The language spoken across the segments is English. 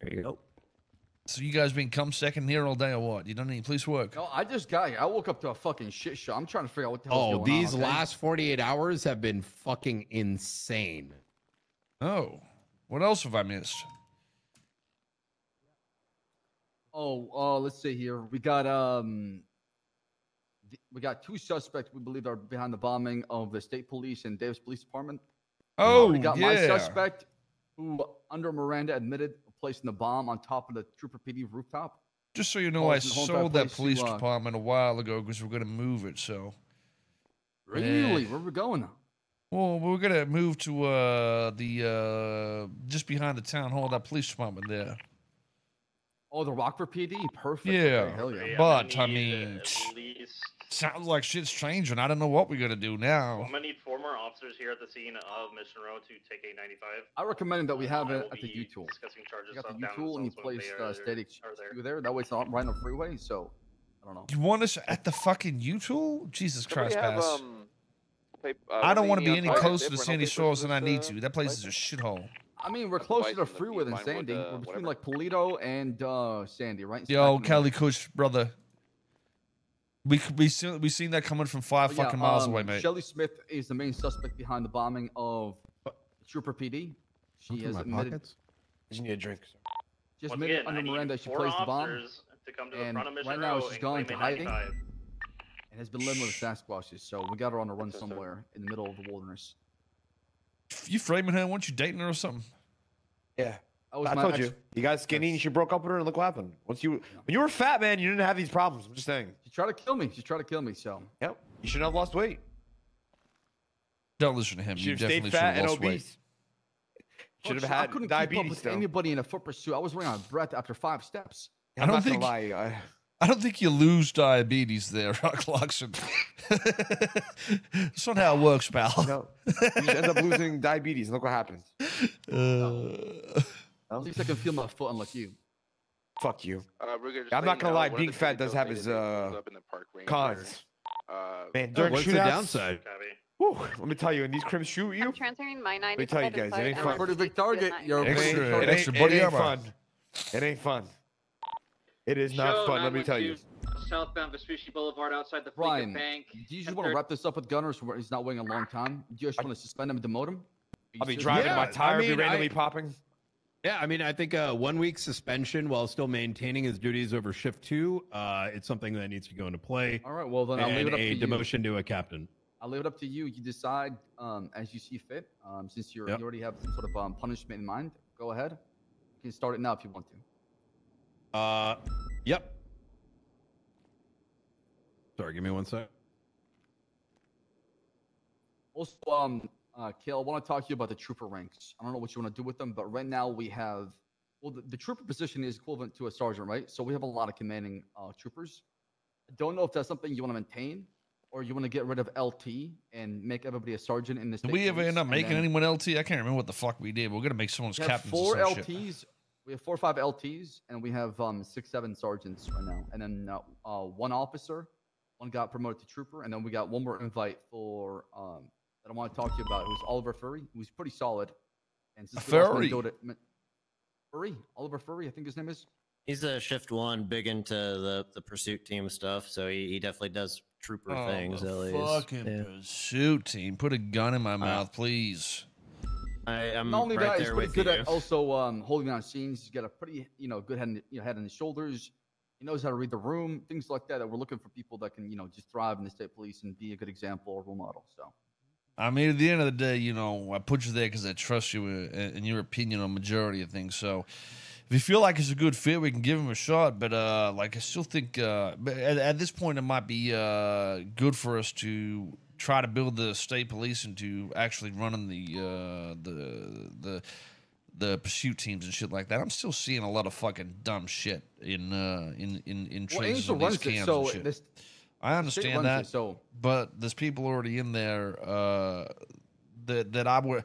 There you go. So you guys been come second here all day or what? You done any police work? No, I just got here. I woke up to a fucking shit show. I'm trying to figure out what the hell's Oh, going these on. okay? last 48 hours have been fucking insane. Oh, what else have I missed? Oh, uh, let's see here. We got um, th- we got two suspects we believe are behind the bombing of the state police and Davis Police Department. Oh, we got yeah. my suspect who, under Miranda, admitted placing the bomb on top of the Trooper PD rooftop. Just so you know, I it's an whole sold that place to, police uh, department a while ago because we're gonna move it. So, Really? Yeah. Where we going? well, we're gonna move to uh the uh just behind the town hall, that police department there. Oh, the Rockford PD. Perfect. Yeah. Okay, hell yeah. Yeah, But, I mean, at least. Sounds like shit's changing. I don't know what we're gonna do now. I'm gonna need four more officers here at the scene of Mission Row to take a 95. I recommend that we have it at the YouTool. Discussing charges You got the YouTool and you place they uh, static are there. you there. That way it's not right on the freeway. So I don't know. You want us at the fucking YouTool? Jesus Somebody Christ, have, Bass. um, pap- uh, I don't want to be any closer to Sandy Shores than I need to. That place is a shithole. I mean, we're That's closer to Bison, freeway than Vinewood, Sandy. uh, we're between whatever. like Paleto and uh, Sandy, right? Yo, Smack in the Cali. Kush, brother. We we seen we seen that coming from five But yeah, fucking miles um, away, mate. Shelly Smith is the main suspect behind the bombing of Trooper PD. She has in my admitted, pockets. Just need a drink. just Once admitted again, under Miranda she placed the bomb to come to the and front of right now Row she's and gone claim into a hiding. and has been living with Sasquatches. So we got her on a run Yes, sir. somewhere in the middle of the wilderness. You framing her? Weren't you dating her or something? Yeah. That was I my told ex- you. You got skinny and That's- she broke up with her and look what happened. Once you when you were fat, man, you didn't have these problems. I'm just saying. She tried to kill me. She tried to kill me. So Yep. You shouldn't have lost weight. Don't listen to him. You You should have definitely stayed should fat have and lost weight. obese. Should Coach, have I couldn't keep up with though. anybody in a foot pursuit. I was running out of breath after five steps. I I'm don't not think- gonna lie. I, I don't think you lose diabetes there, Clarkson. That's not how it works, pal. no, you end up losing diabetes. Look what happens. Uh, At least I can feel my foot, unlike you. Fuck you. Uh, Ruger, just I'm not gonna know, lie, being fat two does have his, uh, pulled up in the park ranger, Cons. Uh, Man, Oh, during what's the downside? Whew, let me tell you, when these crims shoot you, I'm transferring my me tell you guys, it ain't fun. I'm Pretty big target. You're a it ain't, Extra- it ain't, extra it ain't fun. It ain't fun. It is not Show fun. Let me tell you. Southbound Vespucci Boulevard outside the Brian, Bank. do you just want to wrap this up with Gunners? Where he's not waiting a long time. Do you just want to suspend him and demote him? I'll be driving, serious? my Yeah, I tire will mean, be randomly I- popping. Yeah, I mean, I think a one week suspension while still maintaining his duties over shift two, uh, it's something that needs to go into play. All right. Well, then I'll leave it up a to you. demotion to a captain. I'll leave it up to you. You decide um, as you see fit. Um, since you're, Yep. you already have some sort of um, punishment in mind, go ahead. You can start it now if you want to. Uh, yep. Sorry, give me one sec. Also, um, uh, Kael, I want to talk to you about the trooper ranks. I don't know what you want to do with them, but right now we have, well, the, the trooper position is equivalent to a sergeant, right? So we have a lot of commanding uh, troopers. I don't know if that's something you want to maintain, or you want to get rid of LT and make everybody a sergeant in this. did we ever end up making anyone LT? I can't remember what the fuck we did. We're gonna make someone's captain. We have captain. four LTs. We have four or five LTs, and we have um, six, seven sergeants right now, and then uh, uh, one officer. One got promoted to trooper, and then we got one more invite for um, that I want to talk to you about. Who's Oliver Furry? Who's pretty solid. And since we Furry? go Furry, Oliver Furry, I think his name is. He's a shift one, big into the the pursuit team stuff. So he, he definitely does trooper Oh, things. the At least. fucking Yeah. pursuit team. Put a gun in my mouth, please. I, am Not only right that, he's pretty good you. at also um, holding down scenes. He's got a pretty, you know, good head, in, you know, head on his shoulders. He knows how to read the room, things like that. That we're looking for people that can, you know, just thrive in the state police and be a good example or role model. So. I mean, at the end of the day, you know, I put you there because I trust you uh, in your opinion on majority of things. So, if you feel like it's a good fit, we can give him a shot. But uh, like, I still think uh, at, at this point, it might be uh, good for us to try to build the state police into actually running the uh, the the the pursuit teams and shit like that. I'm still seeing a lot of fucking dumb shit in uh, in in in Well, traces of these cams so and shit. this I understand that it, so but there's people already in there uh, that that I would.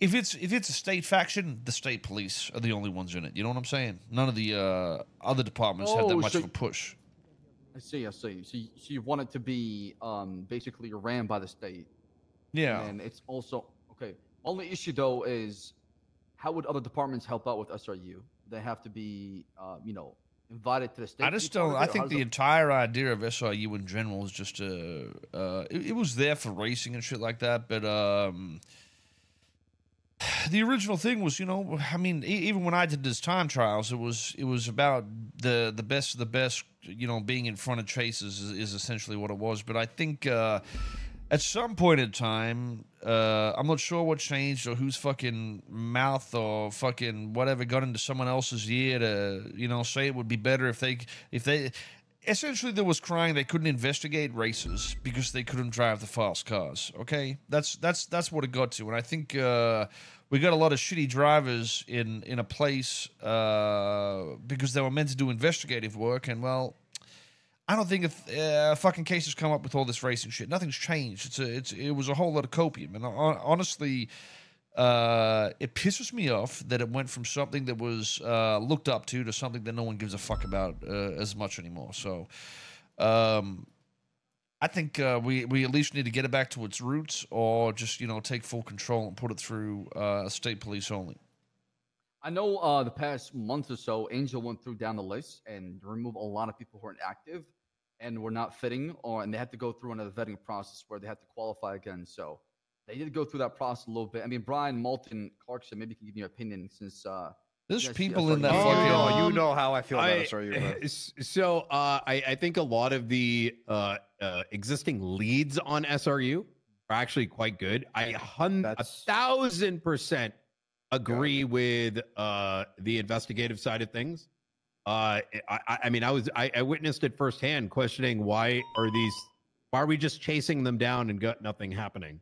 If it's if it's a state faction, the state police are the only ones in it. You know what I'm saying? None of the uh, other departments have that Oh, much so- of a push. I see, I see. So you, so you want it to be um, basically ran by the state. Yeah, And it's also okay. Only issue though is how would other departments help out with SRU? They have to be, uh, you know, invited to the state. I just don't. I it, or how think the entire idea of SRU in general is just a. Uh, it, it was there for racing and shit like that, but um, the original thing was, you know, I mean, e- even when I did this time trials, it was it was about the the best of the best. You know, being in front of chases is, is essentially what it was. But I think. Uh, at some point in time, uh, I'm not sure what changed or whose fucking mouth or fucking whatever got into someone else's ear to, you know, say it would be better if they, if they, essentially there was crying they couldn't investigate races because they couldn't drive the fast cars. Okay, that's that's that's what it got to, and I think uh, we got a lot of shitty drivers in in a place uh, because they were meant to do investigative work, and well. I don't think if uh, fucking cases come up with all this racing shit, nothing's changed. It's a, it's it was a whole lot of copium, and honestly, uh, it pisses me off that it went from something that was uh, looked up to to something that no one gives a fuck about uh, as much anymore. So, um, I think uh, we we at least need to get it back to its roots, or just you know take full control and put it through uh, state police only. I know uh, the past month or so, Angel went through down the list and removed a lot of people who weren't active and were not fitting, or and they had to go through another vetting process where they had to qualify again. So they did go through that process a little bit. I mean, Brian Malton Clarkson, maybe you can give me your opinion since uh, There's Yes, people yes, in that I- You know, you know how I feel about I- SRU. bro. s- So uh, I, I think a lot of the uh, uh, existing leads on SRU are actually quite good. I hun- a thousand percent agree with uh, the investigative side of things. Uh, I, I- mean, I was I, I witnessed it firsthand, questioning why are these why are we just chasing them down and got nothing happening?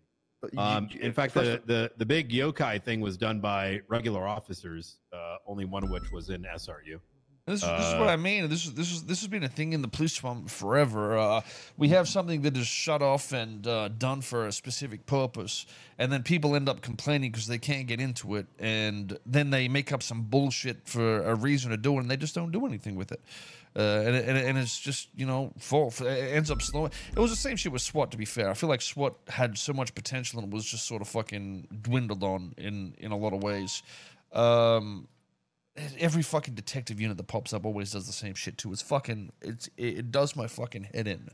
You- Um, you- in fact, the, the the big yokai thing was done by regular officers, uh, only one of which was in SRU. This, this is what Uh, I mean. This is this is this has been a thing in the police department forever. Uh, we have something that is shut off and uh, done for a specific purpose, and then people end up complaining because they can't get into it, and then they make up some bullshit for a reason to do it, and they just don't do anything with it. Uh, and, and, and it's just you know it ends up slowing. It was the same shit with SWAT. To be fair, I feel like SWAT had so much potential and was just sort of fucking dwindled on in in a lot of ways. Um, every fucking detective unit that pops up always does the same shit too. It's fucking it's it, it does my fucking head in.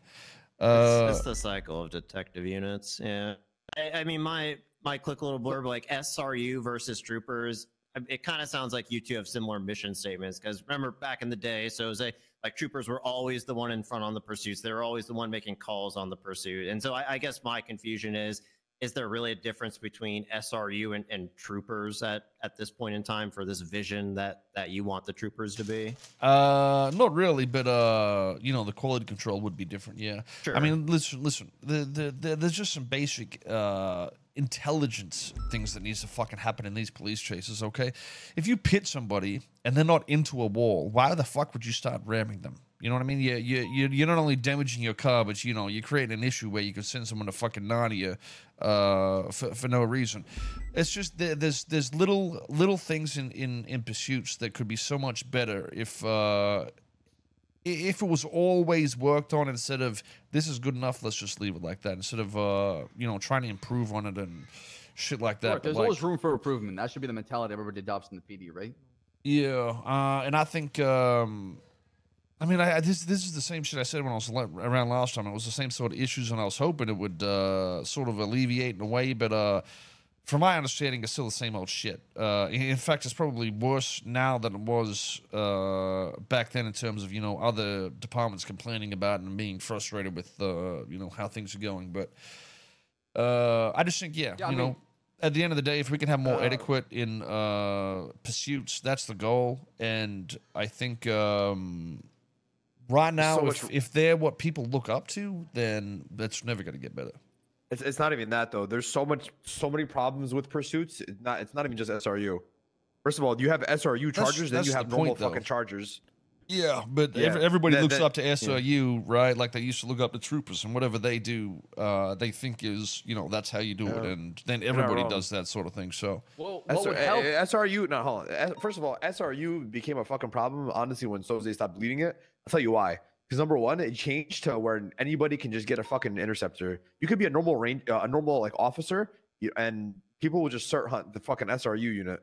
Uh, it's, it's the cycle of detective units. Yeah, I, I mean, my my quick little blurb like SRU versus troopers. It kind of sounds like you two have similar mission statements because remember back in the day, so it was a, like troopers were always the one in front on the pursuits. They were always the one making calls on the pursuit. And so I, I guess my confusion is: is there really a difference between SRU and, and troopers at at this point in time for this vision that that you want the troopers to be? uh, not really, but uh, you know, the quality control would be different. Yeah, Sure. I mean, listen, listen. The, the, the, there's just some basic uh intelligence things that needs to fucking happen in these police chases. Okay, if you pit somebody and they're not into a wall, why the fuck would you start ramming them? You know what I mean? You you you you're not only damaging your car, but you know you're creating an issue where you could send someone to fucking Narnia uh, for for no reason. It's just there, there's there's little little things in in in pursuits that could be so much better if. Uh, if it was always worked on instead of this is good enough, let's just leave it like that. Instead of uh, you know trying to improve on it and shit like that. Sure, there's like- always room for improvement. That should be the mentality everybody adopts in the PD, right? Yeah, uh, and I think, um, I mean, I, I this this is the same shit I said when I was around last time. It was the same sort of issues, and I was hoping it would uh, sort of alleviate in a way, but uh, from my understanding, it's still the same old shit. Uh, in fact, it's probably worse now than it was uh, back then in terms of you know other departments complaining about and being frustrated with uh, you know how things are going. But uh, I just think, yeah, Yeah, I you mean- know, at the end of the day, if we can have more Uh, adequate in uh, pursuits, that's the goal. And I think um, right now, so if, if they're what people look up to, then that's never going to get better. It's, it's not even that though. There's so much, so many problems with pursuits. It's not. It's not even just SRU. First of all, you have SRU That's- chargers, then that's you the have normal point, fucking chargers. Yeah, but Yeah, ev- everybody that- looks that- up to SRU, right? Like they used to look up to troopers, and whatever they do, uh, they think is, you know, that's how you do it, and then everybody does that sort of thing. So, Well, what SR, would help? SRU, not hold on. First of all, SRU became a fucking problem, honestly, when Soze stopped bleeding it. I'll tell you why. Because number one, it changed to where anybody can just get a fucking interceptor. You could be a normal range, uh, a normal like officer, you, and people will just start hunt the fucking SRU unit.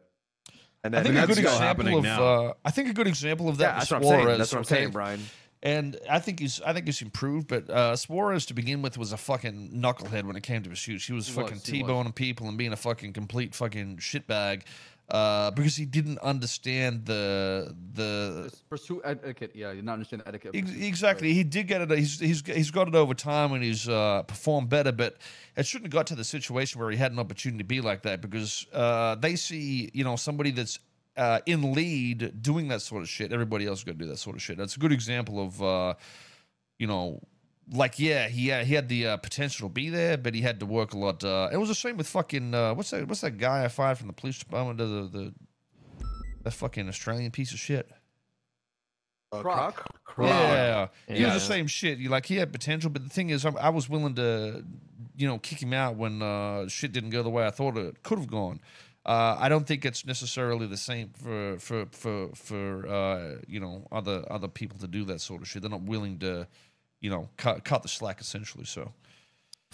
And I then think a that's good example happening of now. uh, I think a good example of that yeah, was that's what I'm saying. Suarez. That's what I'm okay? saying, Brian. And I think he's I think he's improved, but uh, Suarez to begin with was a fucking knucklehead when it came to his shoots. He was He fucking was, he was. t-boning people and being a fucking complete fucking shitbag uh, because he didn't understand the the Just pursue etiquette. Yeah, you not understand the etiquette. Ex- Exactly. right. He did get it. He's he's he's got it over time and he's uh, performed better. But it shouldn't have got to the situation where he had an opportunity to be like that because uh, they see you know somebody that's uh, in lead doing that sort of shit. Everybody else got to do that sort of shit. That's a good example of uh, you know. Like yeah, he had, he had the uh, potential to be there, but he had to work a lot. Uh, it was the same with fucking uh, what's that? What's that guy I fired from the police department? The the, the that fucking Australian piece of shit. Uh, Croc. Croc? Yeah, he Yeah. was the same shit. You like he had potential, but the thing is, I, I was willing to, you know, kick him out when uh, shit didn't go the way I thought it could have gone. Uh, I don't think it's necessarily the same for for for for uh, you know other other people to do that sort of shit. They're not willing to, you know, cut cut the slack essentially. So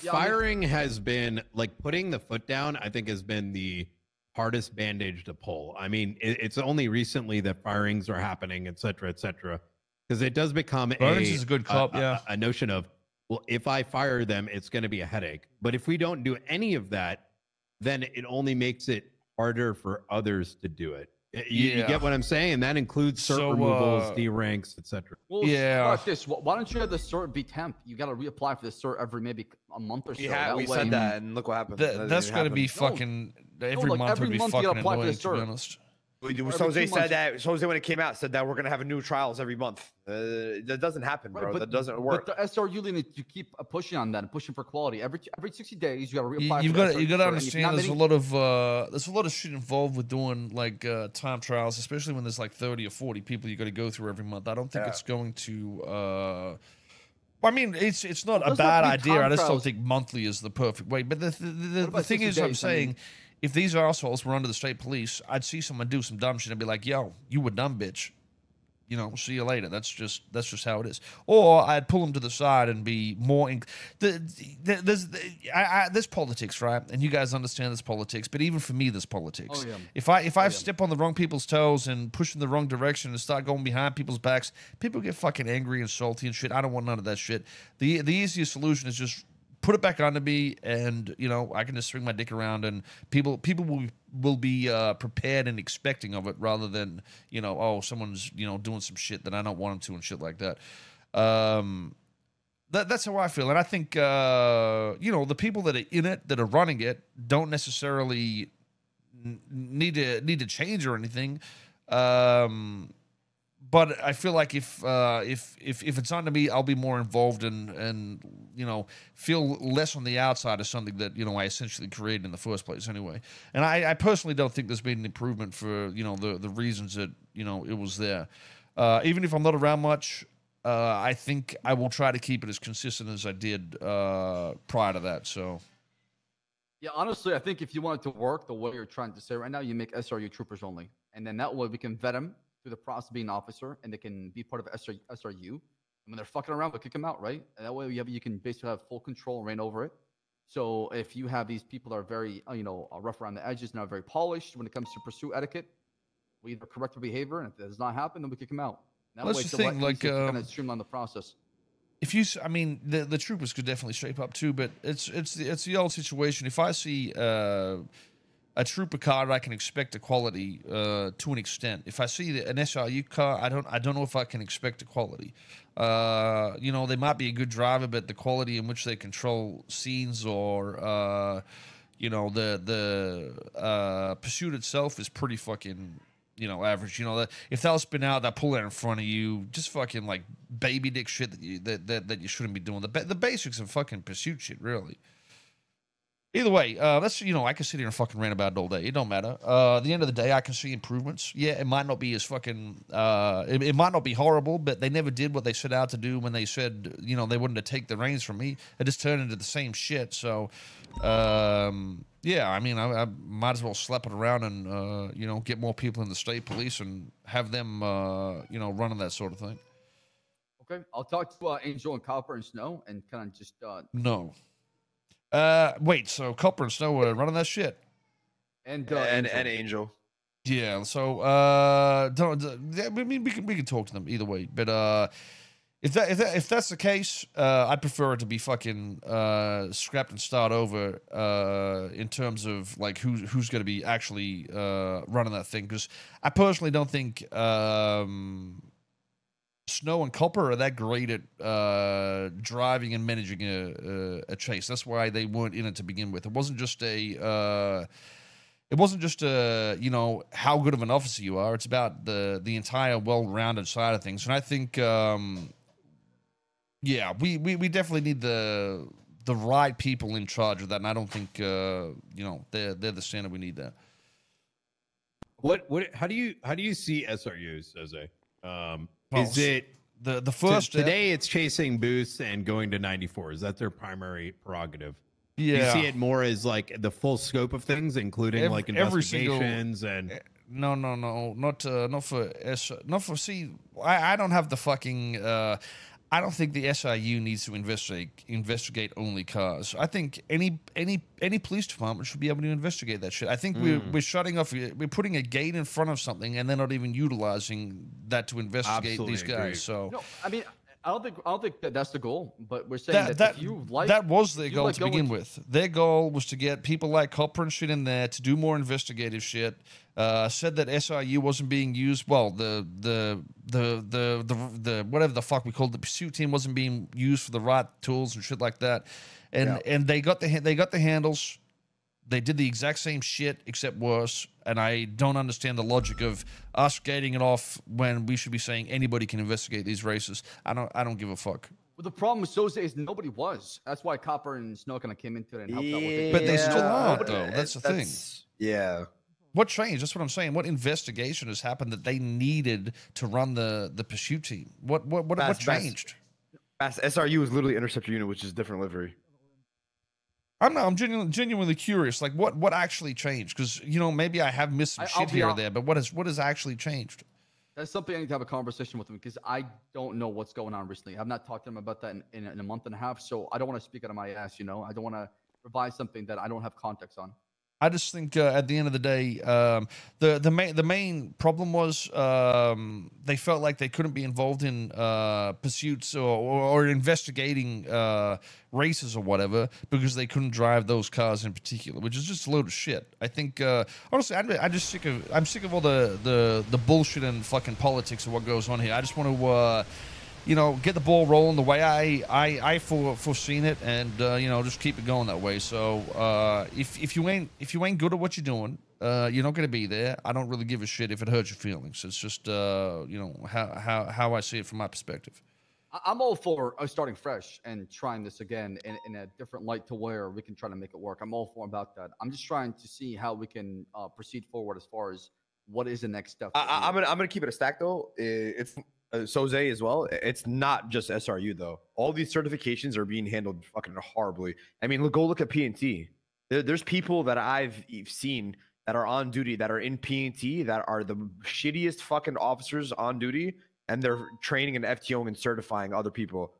Yeah, I mean- Firing has been like putting the foot down. I think has been the hardest bandage to pull. I mean, it, it's only recently that firings are happening, et cetera, et cetera, because it does become Burns a, is a good cop, a, yeah. a notion of well, if I fire them, it's going to be a headache. But if we don't do any of that, then it only makes it harder for others to do it. Y- You, you get what I'm saying, and that includes cert So, removals, uh, D ranks, etc. Well, Yeah. yeah. This. Why don't you have the cert be temp? You got to reapply for the cert every maybe a month or so. We, had, That we way- said that, and look what happened. That that, didn't that's going to be happen. fucking every like, month every would be month you gotta fucking apply for annoying. the To be cert. honest. We do. Jose said that. Jose, when it came out, said that we're gonna have new trials every month. Uh, that doesn't happen, Right, bro. but- that doesn't work. But the SRU needs to keep uh, pushing on that and pushing for quality. Every every 60 days, you got to You- reapply. You've gotta you got to cert, and if understand. not There's a lot of uh, there's a lot of shit involved with doing like uh, time trials, especially when there's like 30 or 40 people you got to go through every month. I don't think Yeah. it's going to. Uh, I mean, it's it's not a bad have to be idea. I time just don't think monthly is the perfect way. But the the, the, the thing 60 is, I'm days? I mean- saying. If these assholes were under the state police, I'd see someone do some dumb shit and be like, "Yo, you were dumb, bitch." You know, see you later. That's just that's just how it is. Or I'd pull them to the side and be more. Inc- the, the, there's I, I, there's politics, right? And you guys understand this politics. But even for me, there's politics. Oh, yeah. If I if I oh, yeah. step on the wrong people's toes and push in the wrong direction and start going behind people's backs, people get fucking angry and salty and shit. I don't want none of that shit. the The easiest solution is just put it back onto me, and you know I can just swing my dick around, and people people will will be uh, prepared and expecting of it, rather than you know oh someone's you know doing some shit that I don't want them to and shit like that. Um, that, that's how I feel, and I think uh, you know the people that are in it, that are running it, don't necessarily need to need to change or anything. Um, but I feel like if uh, if if if it's on to me, I'll be more involved and and you know feel less on the outside of something that you know I essentially created in the first place anyway. And I, I personally don't think there's been an improvement for you know the the reasons that you know it was there. Uh, even if I'm not around much, uh, I think I will try to keep it as consistent as I did uh, prior to that. So Yeah, honestly, I think if you want it to work the way you're trying to say right now, you make SRU troopers only, and then that way we can vet them through the process of being an officer, and they can be part of SRU. SRU. And when they're fucking around, we'll kick them out, right? And that way, you have you can basically have full control and reign over it. So if you have these people that are very, uh, you know, uh, rough around the edges, not very polished when it comes to pursue etiquette, we either correct their behavior, and if that does not happen, then we kick them out. That Well, way, that's the thing, like, to kind of streamline the process. if you, I mean, the the troopers could definitely shape up too, but it's it's the, it's the old situation. If I see uh, a trooper car, I can expect equality uh, to an extent. If I see the, an SRU car, I don't I don't know if I can expect equality. Uh, you know, they might be a good driver, but the quality in which they control scenes or uh, you know the the uh, pursuit itself is pretty fucking you know average. You know that if they'll spin out, they'll pull it in front of you, just fucking like baby dick shit that you that that, that you shouldn't be doing. The the basics of fucking pursuit shit, really. Either way, uh, that's you know I can sit here and fucking rant about it all day. It don't matter. Uh, at the end of the day, I can see improvements. Yeah, it might not be as fucking. Uh, it, it might not be horrible, but they never did what they set out to do when they said you know they wouldn't to take the reins from me. It just turned into the same shit. So, um, yeah, I mean, I, I might as well slap it around and uh, you know get more people in the state police and have them uh, you know running that sort of thing. Okay, I'll talk to uh, Angel and Copper and Snow and kind of just uh, No. Uh, wait. So Copper and Snow were running that shit. and and Angel. and Angel. Yeah, so uh, don't. yeah, I mean, we can we can talk to them either way, but uh, if that if that if that's the case, uh, I'd prefer it to be fucking uh, scrapped and start over. Uh, in terms of like who who's going to be actually uh running that thing, because I personally don't think um. Snow and Copper are that great at uh, driving and managing a, a, a chase. That's why they weren't in it to begin with. It wasn't just a uh, it wasn't just a you know how good of an officer you are. It's about the the entire well-rounded side of things. And I think, um, yeah, we, we we definitely need the the right people in charge of that. And I don't think uh, you know they're they're the standard we need there. What what? How do you how do you see SRUs, Jose? Um, Well, is it The the first today? It's chasing boosts and going to 94. Is that their primary prerogative? Yeah, you see it more as like the full scope of things, including like single- investigations and Eh, No, no, no, not uh, not for S. Not for see. I, I don't have the fucking. Uh, I don't think the SIU needs to investigate investigate only cars. I think any any any police department should be able to investigate that shit. I think we're Mm. we're shutting off. We're putting a gate in front of something, and they're not even utilizing that to investigate Absolutely these agree. guys. So No, I mean, I don't think I don't think that that's the goal. But we're saying that that, that, if you like that was their goal like to begin with. Their goal was to get people like Copper and shit in there to do more investigative shit. Uh, said that SIU wasn't being used. Well, the the the the the, the whatever the fuck we called the pursuit team wasn't being used for the right tools and shit like that. And and they got the they got the handles. They did the exact same shit except worse. And I don't understand the logic of us gating it off when we should be saying anybody can investigate these races. I don't I don't give a fuck. Well, the problem with Soze is nobody was. That's why Copper and Snow kind of came into it and helped out with it. But they still aren't, though. That's the thing. Yeah. What changed? That's what I'm saying. What investigation has happened that they needed to run the the pursuit team? What what what, what Fast- fast- changed? SRU is literally interceptor unit, which is different livery. I'm not. I'm genuinely, genuinely curious. Like what what actually changed? Because you know maybe I have missed some I- shit be here or there, but what has what has actually changed? That's something I need to have a conversation with him because I don't know what's going on recently. I've not talked to him about that in, in, in a month and a half, so I don't want to speak out of my ass. You know, I don't want to provide something that I don't have context on. I just think uh, at the end of the day, um, the the main the main problem was um, they felt like they couldn't be involved in uh, pursuits or, or, or investigating uh, races or whatever because they couldn't drive those cars in particular, which is just a load of shit. I think uh, honestly, I'm, I'm just sick of I'm sick of all the, the the bullshit and fucking politics of what goes on here. I just want to. You know, get the ball rolling the way I I I for, foreseen it, and uh, you know, just keep it going that way. So uh, if if you ain't if you ain't good at what you're doing, uh, you're not going to be there. I don't really give a shit if it hurts your feelings. It's just uh, you know how how how I see it from my perspective. I- I'm all for uh, starting fresh and trying this again in, in a different light to where we can try to make it work. I'm all for about that. I'm just trying to see how we can uh, proceed forward as far as what is the next step. I, that we I, I'm gonna I'm gonna keep it a stack though. It's uh, Soze as well. It's not just SRU though. All these certifications are being handled fucking horribly. I mean, look, go look at PNT. There, there's people that I've seen that are on duty that are in PNT that are the shittiest fucking officers on duty, and they're training and FTOing and certifying other people.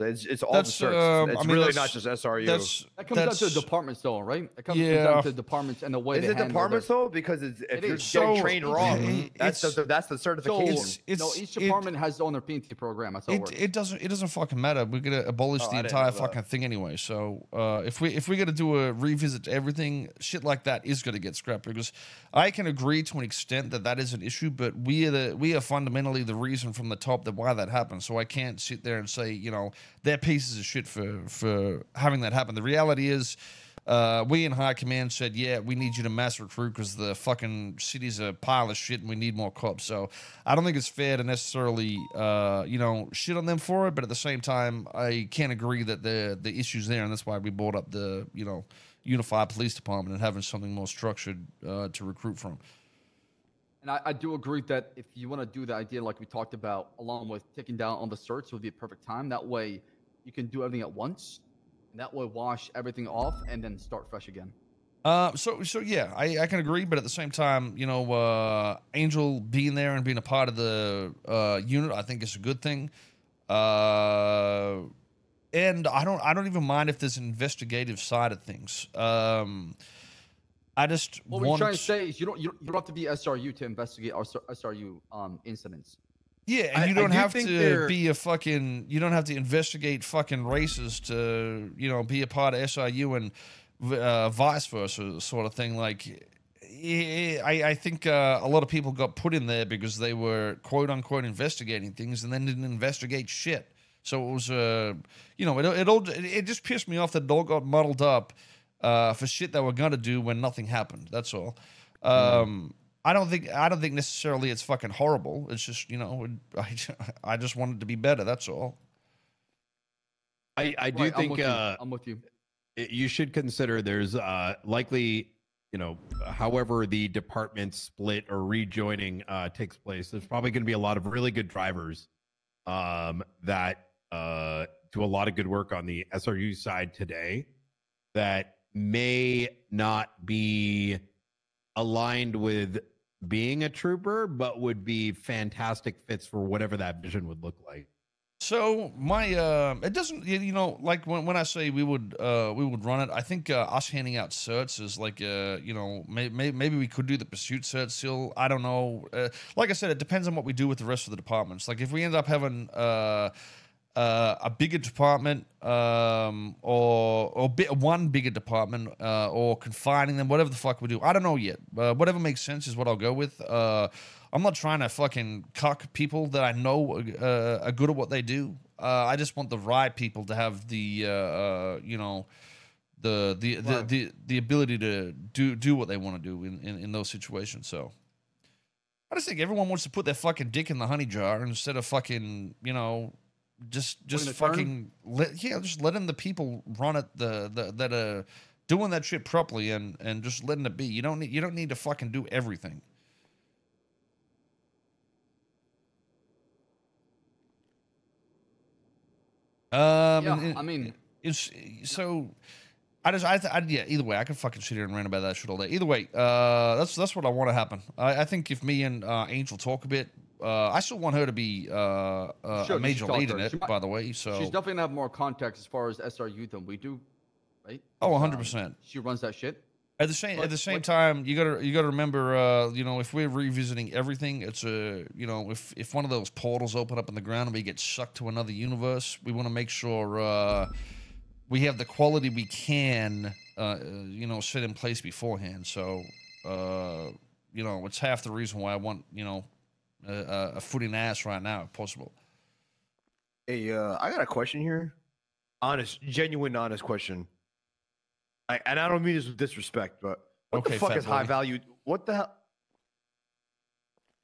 It's, it's all That's, the certs. um, it's I mean, really not just SRU. That comes down to that's- the departments, though, right? It comes, comes Yeah. down to departments and the way is they it handle departments their- though? Because it's, if It you're is. getting So, trained wrong, it- that's the, that's the certification. It's- it's- no, each it- department has their own their PNT program. That's how it, It, works. it doesn't it doesn't fucking matter. We're gonna abolish Oh, the I entire fucking thing anyway. So uh, if we if we're gonna do a revisit to everything, shit like that is gonna get scrapped because I can agree to an extent that that is an issue, but we are the we are fundamentally the reason from the top that why that happened. So I can't sit there and say you know they're pieces of shit for for having that happen. The reality is. Uh, we in high command said, "Yeah, we need you to mass recruit because the fucking city's a pile of shit and we need more cops." So I don't think it's fair to necessarily, uh, you know, shit on them for it. But at the same time, I can't agree that the the issues there, and that's why we brought up the you know unified police department and having something more structured uh, to recruit from. And I, I do agree that if you want to do the idea like we talked about, along with taking down on the certs, would be a perfect time. That way, you can do everything at once, and that way wash everything off and then start fresh again. Uh, so so yeah, I, I can agree, but at the same time, you know, uh, Angel being there and being a part of the uh, unit, I think is a good thing. Uh, and I don't I don't even mind if there's an investigative side of things. Um, I just What we're trying to say is you don't you don't, you don't have to be SRU to investigate SR SRU um incidents. Yeah, and I- you don't do have to they're- be a fucking. You don't have to investigate fucking races to, you know, be a part of SRU and uh, vice versa, sort of thing. Like, I, I think uh, a lot of people got put in there because they were quote unquote investigating things and then didn't investigate shit. So it was, uh, you know, it it all it, it just pissed me off that it all got muddled up uh, for shit that we're gonna do when nothing happened. That's all. Um, I don't think I don't think necessarily it's fucking horrible. It's just you know I I just want it to be better. That's all. I, I do Right, I'm think with you. uh, I'm with you. it- you should consider there's uh, likely, you know, however the department split or rejoining uh, takes place, there's probably going to be a lot of really good drivers um, that uh, do a lot of good work on the SRU side today that may not be aligned with being a trooper, but would be fantastic fits for whatever that vision would look like. So my uh, it doesn't you know like when, when I say we would uh, we would run it, I think uh, us handing out certs is like uh, you know may, may, maybe we could do the pursuit cert still. I don't know. Uh, like I said, it depends on what we do with the rest of the departments. Like if we end up having uh, uh, a bigger department um, or or bi- one bigger department uh, or confining them, whatever the fuck we do. I don't know yet. Uh, whatever makes sense is what I'll go with. Uh, I'm not trying to fucking cuck people that I know uh, are good at what they do. Uh, I just want the right people to have the uh, uh, you know the the, the, Right. the the ability to do do what they want to do in, in, in those situations. So I just think everyone wants to put their fucking dick in the honey jar instead of fucking you know just just turn? fucking let yeah just letting the people run it the, the that uh doing that shit properly and and just letting it be. You don't need you don't need to fucking do everything. Um, yeah, I mean, it's so. I just, I, th- I, yeah. Either way, I could fucking sit here and rant about that shit all day. Either way, uh, that's that's what I want to happen. I, I think if me and uh, Angel talk a bit, uh, I still want her to be uh, uh, Sure, a major lead in it. Might- by the way, so she's definitely gonna have more context as far as SRU than we do, right? oh, 'Cause, 100 um, percent. She runs that shit. At the same at the same what- time, you gotta you gotta remember, uh, you know, if we're revisiting everything, it's a you know, if if one of those portals open up in the ground and we get sucked to another universe, we want to make sure uh, we have the quality we can, uh, uh, you know, set in place beforehand. So, uh, you know, it's half the reason why I want you know a, a- a foot in ass right now, if possible. Hey, uh, I got a question here. Honest, genuine, honest question. I, and I don't mean this with disrespect, but what Okay, the fuck fat is high value? What the hell?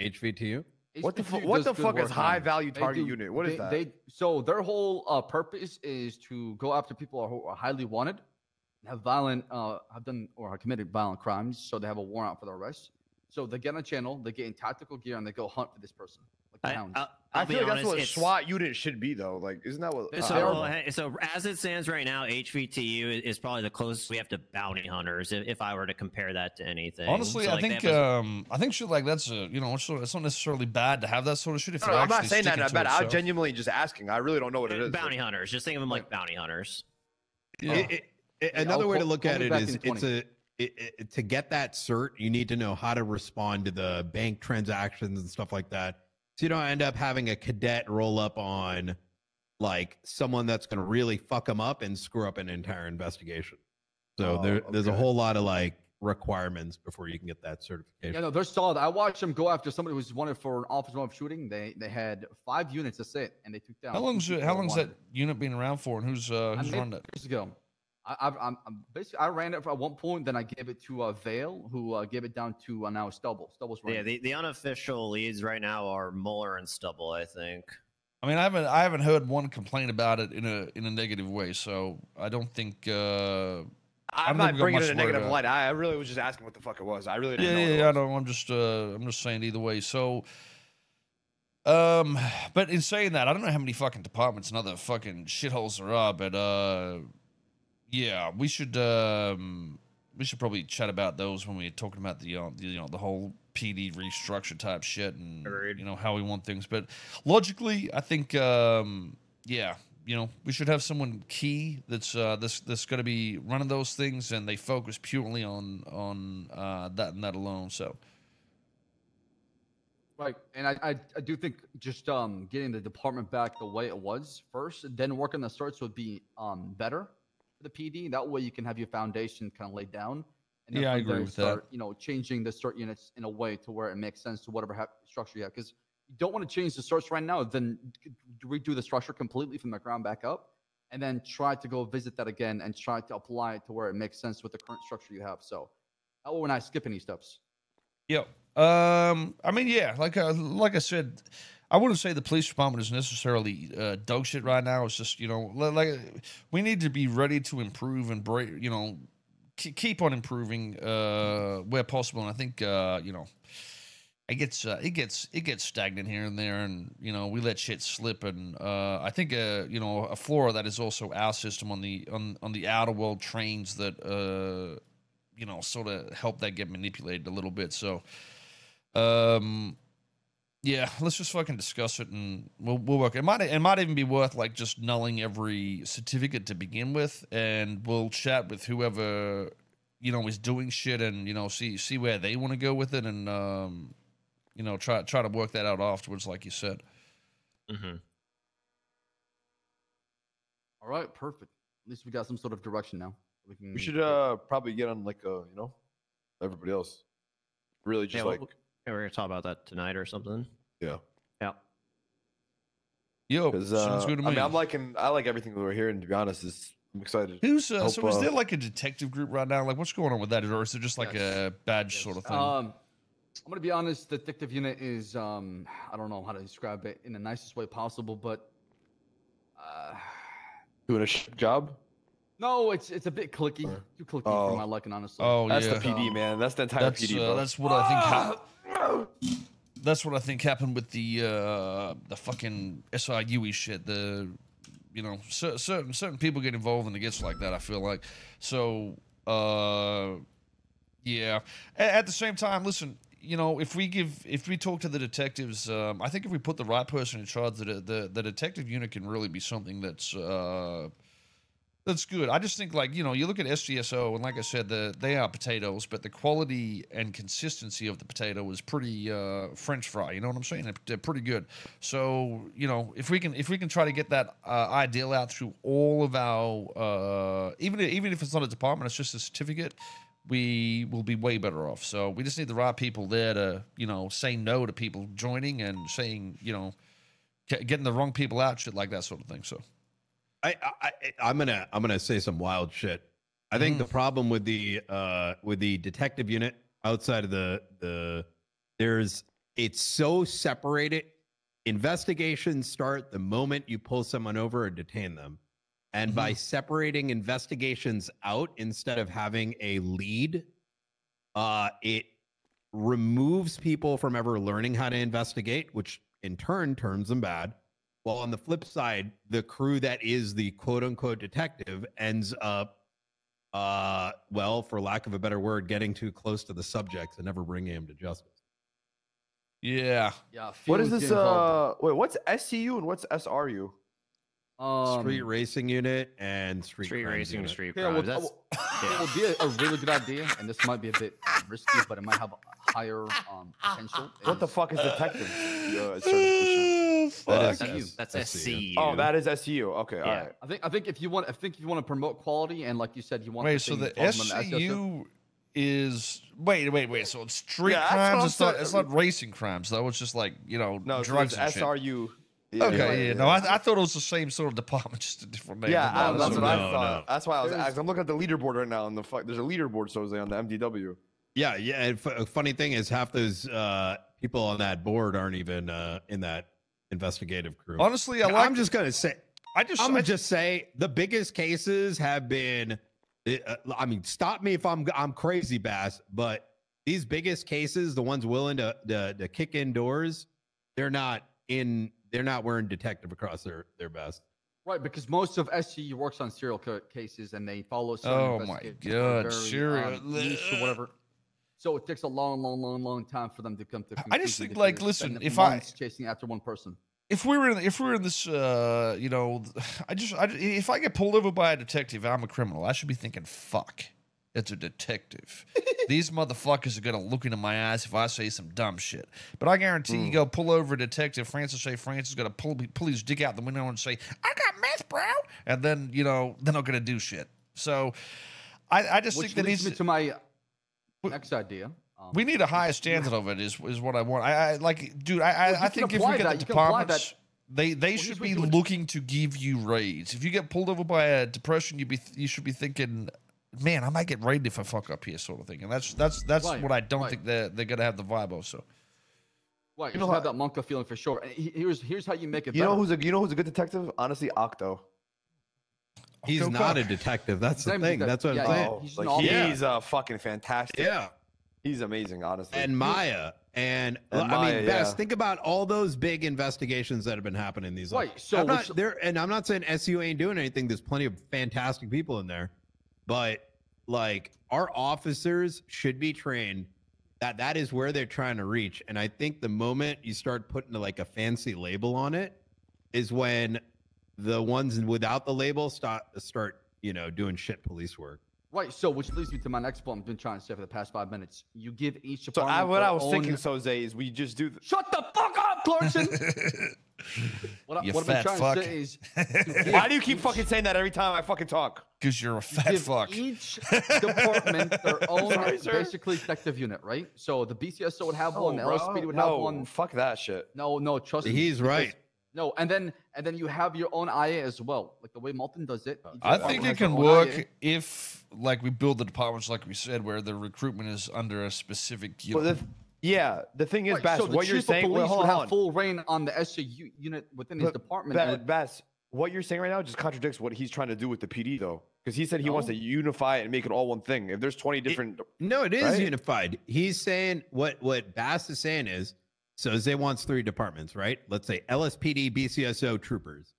HVTU? What the fu- what the fuck is high value target do- unit? What is they, that? They so their whole uh, purpose is to go after people who are highly wanted, have violent, uh, have done or have committed violent crimes, so they have a warrant for their arrest. So they get on a channel, they get in tactical gear, and they go hunt for this person. Like I, hounds. I'll, I I'll be feel like honest, that's what a SWAT unit should be, though. Like, isn't that what? So, I don't know. well, hey, so as it stands right now, HVTU is- is probably the closest we have to bounty hunters. If, if I were to compare that to anything, Honestly, So, I like, they think a- um, I think shit like that's a, you know, it's, not- it's not necessarily bad to have that sort of shit. If No, you're no, I'm not saying that sticking in to bad. I'm genuinely just asking. I really don't know what it is. bounty hunters. Just think of them like bounty hunters. Yeah. It- it- it- another I'll way to look at me it back is in it's a it, it, to get that cert, you need to know how to respond to the bank transactions and stuff like that. So you don't end up having a cadet roll up on like someone that's going to really fuck them up and screw up an entire investigation. So Oh, there, there's a whole lot of like requirements before you can get that certification. Yeah, no, they're solid. I watched them go after somebody who was wanted for an officer of shooting. They they had five units to sit, and they took down. How long's how long's that unit been around for, and who's uh, who's made run it? years ago. I, I've, I'm, I'm basically I ran it at one point, then I gave it to uh, Vale, who uh, gave it down to uh, now Stubble. Stubble's running. Yeah, the, the unofficial leads right now are Muller and Stubble. I think. I mean, I haven't I haven't heard one complaint about it in a in a negative way, so I don't think. Uh, I'm I've not bringing it in a negative light. I I really was just asking what the fuck it was. I really yeah, didn't know. yeah, what yeah, I was. know. I'm just uh, I'm just saying either way. So, um, but in saying that, I don't know how many fucking departments and other fucking shitholes there are, but uh, yeah, we should um we should probably chat about those when we're talking about the, uh, the you know the whole PD restructure type shit and Agreed. you know how we want things. But logically, I think um yeah, you know, we should have someone key that's uh, that's that's going to be running those things, and they focus purely on on uh, that and that alone. So, Right, and I, I, I do think just um getting the department back the way it was first, then working the starts would be um better the PD. That way you can have your foundation kind of laid down. And Yeah, I agree with that. You know, changing the start units in a way to where it makes sense to whatever ha- structure you have. Because you don't want to change the starts right now, then redo the structure completely from the ground back up, and then try to go visit that again and try to apply it to where it makes sense with the current structure you have. So that way we're not skipping any steps. yeah. Um, I mean, yeah, like uh, like I said, I wouldn't say the police department is necessarily uh, dog shit right now. It's just you know, like we need to be ready to improve and break. You know, keep on improving uh, where possible. And I think uh, you know. It gets uh, it gets it gets stagnant here and there, and you know we let shit slip. And uh, I think uh, you know a flaw that is also our system on the on on the outer world trains that uh, you know sort of help that get manipulated a little bit. So, um, yeah, let's just fucking discuss it and we'll we'll work. It might it might even be worth like just nulling every certificate to begin with, and we'll chat with whoever you know is doing shit and you know see see where they want to go with it and um you know try try to work that out afterwards, like you said. Mm-hmm. All right, perfect. At least we got some sort of direction now. We can. We should uh probably get on like uh you know everybody else. Really just Yeah, like well, yeah, we're gonna talk about that tonight or something. yeah. Yeah. Yo, Because sounds uh, good to me. I mean I'm liking I like everything that we're hearing to be honest. Is I'm excited. Who's uh, Hope, so? Is uh, there like a detective group right now? Like, what's going on with that, or is it just like Yes. a badge Yes. sort of thing? Um, I'm gonna be honest. The detective unit is um, I don't know how to describe it in the nicest way possible, but uh, Doing a sh- job. no, it's it's a bit clicky, Or- too clicky Oh. for my liking, honestly. oh That's yeah, the PD man. That's the entire that's PD. uh, that's what I think. that's what I think happened with the uh, the fucking SIUE shit. The you know cer- certain certain people get involved and it gets like that. I feel like so. uh Yeah. A- At the same time, listen. You know, if we give, if we talk to the detectives, um, I think if we put the right person in charge, the the, the detective unit can really be something that's uh, that's good. I just think like you know you look at SGSO and like I said, the they are potatoes, but the quality and consistency of the potato is pretty uh, French fry. You know what I'm saying? They're, pretty good. So you know if we can if we can try to get that uh, ideal out through all of our uh, even even if it's not a department, it's just a certificate. We will be way better off. So we just need the right people there to you know say no to people joining and saying you know getting the wrong people out, shit like that sort of thing. So. I, I I'm gonna I'm gonna say some wild shit. I think Mhm. the problem with the uh with the detective unit outside of the the there's it's so separated. Investigations start the moment you pull someone over or detain them. And by separating investigations out instead of having a lead, uh, it removes people from ever learning how to investigate, which in turn turns them bad. While on the flip side, the crew that is the quote unquote detective ends up, uh, well, for lack of a better word, getting too close to the subjects and never bringing him to justice. Yeah. yeah. what is this? Uh, wait, what's SCU and what's SRU? Um, street racing unit and street, Street racing, unit. street Yeah, well, That's It would be a, a really good idea, and this might be a bit uh, risky, but it might have a higher um, potential. What the fuck is detective? uh, certification? Fuck. is that's S- SCU. Oh, that is SCU. Okay, all Yeah. right. I think I think if you want, I think if you want to promote quality, and like you said, you want. Wait, the so the involved SCU is wait, wait, wait. So it's street Yeah, that's what crimes. I'm It's not. saying. It's not racing crimes though. It's just like you know No, so drugs it's and shit. SRU. Yeah, Okay, yeah, no, I, I thought it was the same sort of department, just a different name. Yeah, But I- no, that's no, what I no, thought. no. That's why I was asking. I'm looking at the leaderboard right now, and the fuck, there's a leaderboard, so is on the MDW. Yeah, yeah. And f- a funny thing is, half those uh, people on that board aren't even uh, in that investigative crew. Honestly, I like I'm just gonna say, I just. I'm gonna just say the biggest cases have been. uh, I mean, stop me if I'm I'm crazy, Bass, but these biggest cases, the ones willing to to, to kick in doors, they're not in. They're not wearing detective across their their vest. Right, because most of SCU works on serial ca- cases, and they follow. certain Oh my investigations that are God, very, serial- um, or whatever. So it takes a long, long, long, long time for them to come to. I just think, like, listen, if I- chasing after one person. if we were in, if we were in this, uh, you know, I just, I, if I get pulled over by a detective, I'm a criminal. I should be thinking, fuck, it's a detective. These motherfuckers are gonna look into my eyes if I say some dumb shit. But I guarantee you, go pull over a detective, Francis J. Francis is gonna pull pull his dick out the window and say, "I got meth, bro," and then you know they're not gonna do shit. So, I, I just Which think that leads me to my next idea. Um, we need a higher standard of it. Is is what I want. I, I like, dude. I Well, I, I think if apply we get that- the you can apply departments, that- they they Well, should be what you would- looking to give you raids. If you get pulled over by a depression, you be you should be thinking, man, I might get raided if I fuck up here, sort of thing. And that's that's that's Right, what I don't right. think they're they're gonna have the vibe of. So Right, You you know have that Monka feeling for sure. Here's here's how you make it You know who's a you know who's a good detective? Honestly, Octo. He's Octo not a detective. That's the name is thing. that- That's what yeah, I'm yeah. saying. Oh, he's like, an all- he's uh, fucking fantastic. Yeah. He's amazing, honestly. and Maya and, And I Maya, mean, Bess, yeah. think about all those big investigations that have been happening these Right, days. so I'm not which- there, and I'm not saying SU ain't doing anything. There's plenty of fantastic people in there, but like our officers should be trained that that is where they're trying to reach. And I think the moment you start putting like a fancy label on it is when the ones without the label start start you know doing shit police work. Right, so which leads me to my next point I've been trying to say for the past five minutes. You give each so department. I, what their I was own- thinking, Soze, is we just do. The, Shut the fuck up, Clarkson! what, I, You what I've fat trying fuck. to say is. to why do you keep each- fucking saying that every time I fucking talk? because you're a fat give fuck. each department their own Sorry, sir. basically detective unit, right? So the BCSO would have one, the bro. LSPD would no, have one. Fuck that shit. No, no, trust me. He's because- right. No, and then and then you have your own IA as well, like the way Malton does it. Uh, I think it can work IA. if, like, we build the departments, like we said, where the recruitment is under a specific. You Well, know, the, yeah, the thing is, Right, Bass, so the what you're chief of saying. Wait, police hold would have on. full reign on the SU unit within his department. Ba- and- Bass, what you're saying right now just contradicts what he's trying to do with the PD, though, because he said he wants to unify it and make it all one thing. If there's 20 different, No, it is Right? unified. He's saying what what Bass is saying is Soze wants three departments, right? Let's say LSPD, BCSO, troopers.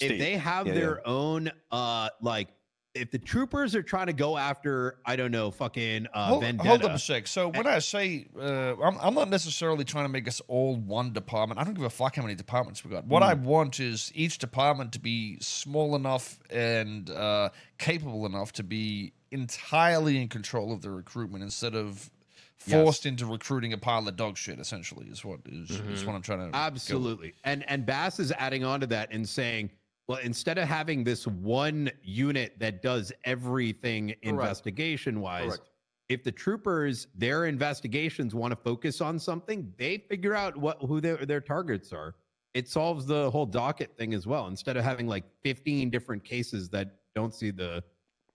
If they have Yeah, their own uh like if the troopers are trying to go after, I don't know, fucking uh hold, vendetta. hold up a sec. So when I say uh, I'm, I'm not necessarily trying to make us all one department. I don't give a fuck how many departments we got. What I want is each department to be small enough and uh, capable enough to be entirely in control of the recruitment instead of forced into recruiting a pile of dog shit. Essentially, is what is, is what I'm trying to. Absolutely. And and Bass is adding on to that and saying, well, instead of having this one unit that does everything investigation wise, Correct. if the troopers their investigations want to focus on something, they figure out what who their their targets are. It solves the whole docket thing as well. Instead of having like 15 different cases that don't see the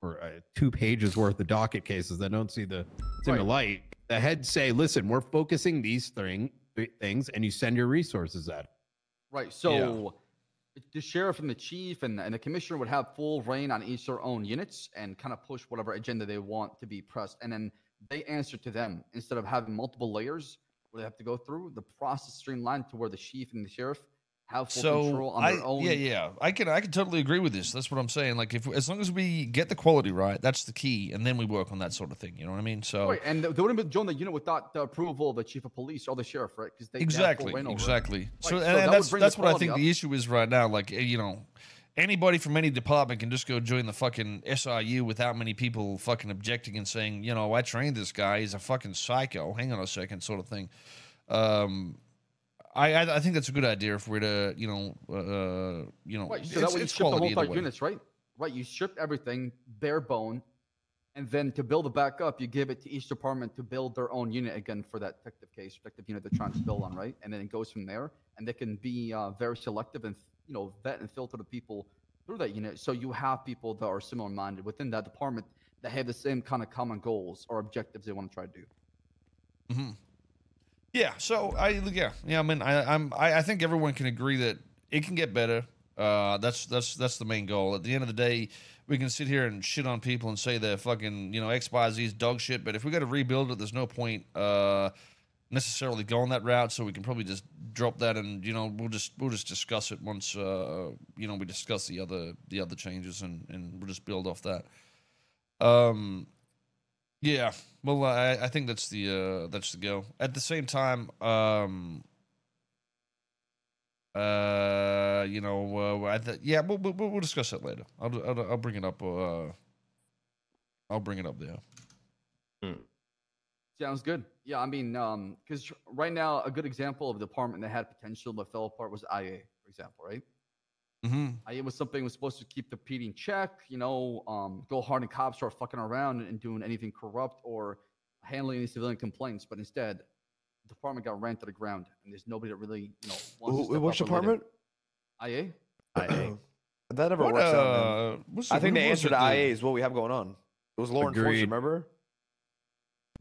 or uh, two pages worth of docket cases that don't see the see the light, the heads say, "Listen, we're focusing these thing, th- things, and you send your resources at." it. Right. So the sheriff and the chief and, and the commissioner would have full reign on each their own units and kind of push whatever agenda they want to be pressed. And then they answer to them instead of having multiple layers where they have to go through the process streamlined to where the chief and the sheriff have full control So on I, their own. yeah, yeah, I can, I can totally agree with this. That's what I'm saying. Like, if as long as we get the quality right, that's the key, and then we work on that sort of thing. You know what I mean? So Right, and they wouldn't have joined the unit without the approval of the chief of police or the sheriff, right? Because they exactly, exactly. So, Right, and, so and that that's that's what I think up. the issue is right now. Like, eh, you know, anybody from any department can just go join the fucking SRU without many people fucking objecting and saying, you know, I trained this guy. He's a fucking psycho. Hang on a second, sort of thing. Um, I, I I think that's a good idea if we're to you know uh you know Right, so it's, that way you ship the whole entire units, right? Right, you strip everything bare bone, and then to build it back up, you give it to each department to build their own unit again for that detective case, detective unit they're trying to build on, right? And then it goes from there, and they can be uh, very selective and you know vet and filter the people through that unit. So you have people that are similar minded within that department that have the same kind of common goals or objectives they want to try to do. hmm Yeah. So I yeah yeah. I mean I I'm I, I think everyone can agree that it can get better. Uh, that's that's that's the main goal. At the end of the day, we can sit here and shit on people and say they're fucking you know X Y Z's dog shit. But if we got to rebuild it, there's no point uh necessarily going that route. So we can probably just drop that and you know we'll just we'll just discuss it once uh you know we discuss the other the other changes and and we'll just build off that. Um. Yeah, well, I, I think that's the uh, that's the go. At the same time, um, Uh, you know, uh, I th- yeah, we'll, we'll we'll discuss that later. I'll I'll, I'll bring it up. Uh, I'll bring it up there. Sounds good. Yeah, I mean, um, because right now a good example of a department that had potential but fell apart was IA, for example, right? Mm-hmm. IA was something that was supposed to keep the PD in check, you know, um, go hard and cops start fucking around and doing anything corrupt or handling any civilian complaints, but instead, the department got ran to the ground, and there's nobody that really, you know, wants to step Which up and lead it. department? IA. IA. that never What, works out. Man. uh, I think the answer to that- IA is what we have going on. It was law enforcement, remember?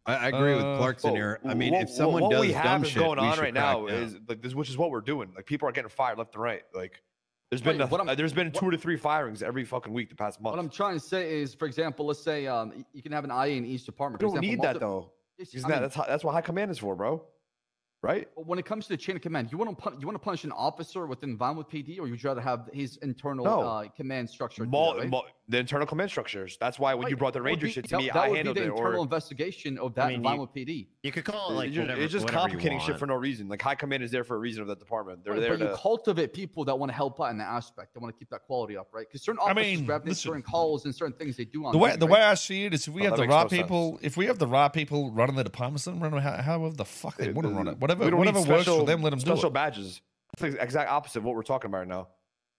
I, I agree with Uh, Clarkson Well, here. I mean, what- if someone what does we have dumb is shit, going on should right now down. is like this, which is what we're doing. Like people are getting fired left and right. Like there's been Right, a- what uh, there's been what- two to three firings every fucking week the past month. What I'm trying to say is, for example, let's say um, you can have an IA in each department. you don't example, need that though. Yes, Because I that, mean, that's that's what high command is for, bro. Right? When it comes to the chain of command, you want to pun- you want to punish an officer within Vinewood PD, or you'd rather have his internal No. uh, command structure? Mul- that, right? mul- the internal command structures. That's why when you brought the that would ranger be- shit to that- me, that I would handled be the it. internal Or investigation of that mean, you- PD. You could call it like it's just, whatever. it's just whatever you complicating shit for no reason. Like high command is there for a reason of that department. They're Right, there but you to. cultivate people that want to help out in that aspect. They want to keep that quality up, right? Because certain I officers mean, grab listen. certain calls and certain things they do on The way duty, the right? way I see it is, if we Oh, have the makes right no sense. people, if we have the right people running the departments, let them run them how- however the fuck they want to run uh, it. Whatever whatever works for them, let them do it. Special badges. That's the exact opposite of what we're talking about right now.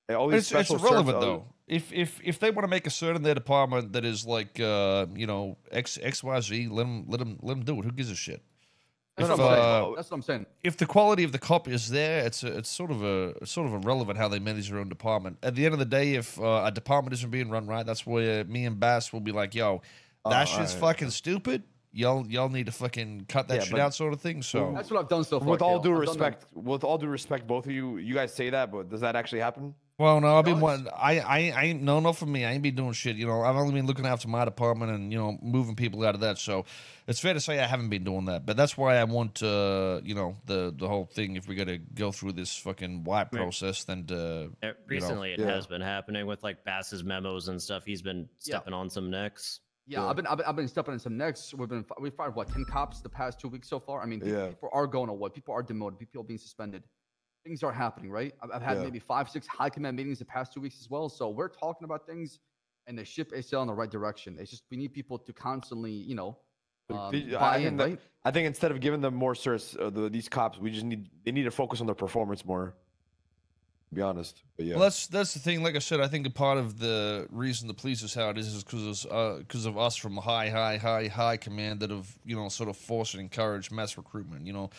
Yeah, all these It's, it's special certs, irrelevant though. If if if they want to make a cert in their department that is like uh you know X X Y Z, let them let them let them do it. Who gives a shit? That's if, what I'm saying. uh, That's what I'm saying. if the quality of the cop is there, it's a, it's sort of a sort of irrelevant how they manage their own department. At the end of the day, if uh, a department isn't being run right, that's where me and Bass will be like, "Yo, that Oh, shit's alright. fucking stupid. Y'all y'all need to fucking cut that Yeah, shit out," sort of thing. So That's what I've done so far. with all due I've respect, with all due respect, both of you, you guys say that, but does that actually happen? Well, no, I've been No, one. I, I, I ain't no, not for me. I ain't been doing shit. You know, I've only been looking after my department and you know moving people out of that. So it's fair to say I haven't been doing that. But that's why I want, uh, you know, the the whole thing. If we got to go through this fucking wipe process, then to, Uh, Recently, it yeah. has been happening with like Bass's memos and stuff. He's been stepping on some necks. Yeah, Yeah. I've been, I've been I've been stepping in some necks. We've been we fired what ten cops the past two weeks so far. I mean, pe- Yeah. people are going away. People are demoted. People are being suspended. Things are happening, right? I've, I've had Yeah. maybe five, six high command meetings the past two weeks as well. So we're talking about things, and the ship is sailing in the right direction. It's just we need people to constantly, you know, um, The- I buy think in, that- right? I think instead of giving them more certs, uh, the, these cops, we just need they need to focus on their performance more. Be honest, but yeah, Well, that's that's the thing. Like I said, I think a part of the reason the police is how it is is because because of us from high, high, high, high command that have you know sort of forced and encouraged mass recruitment. You know,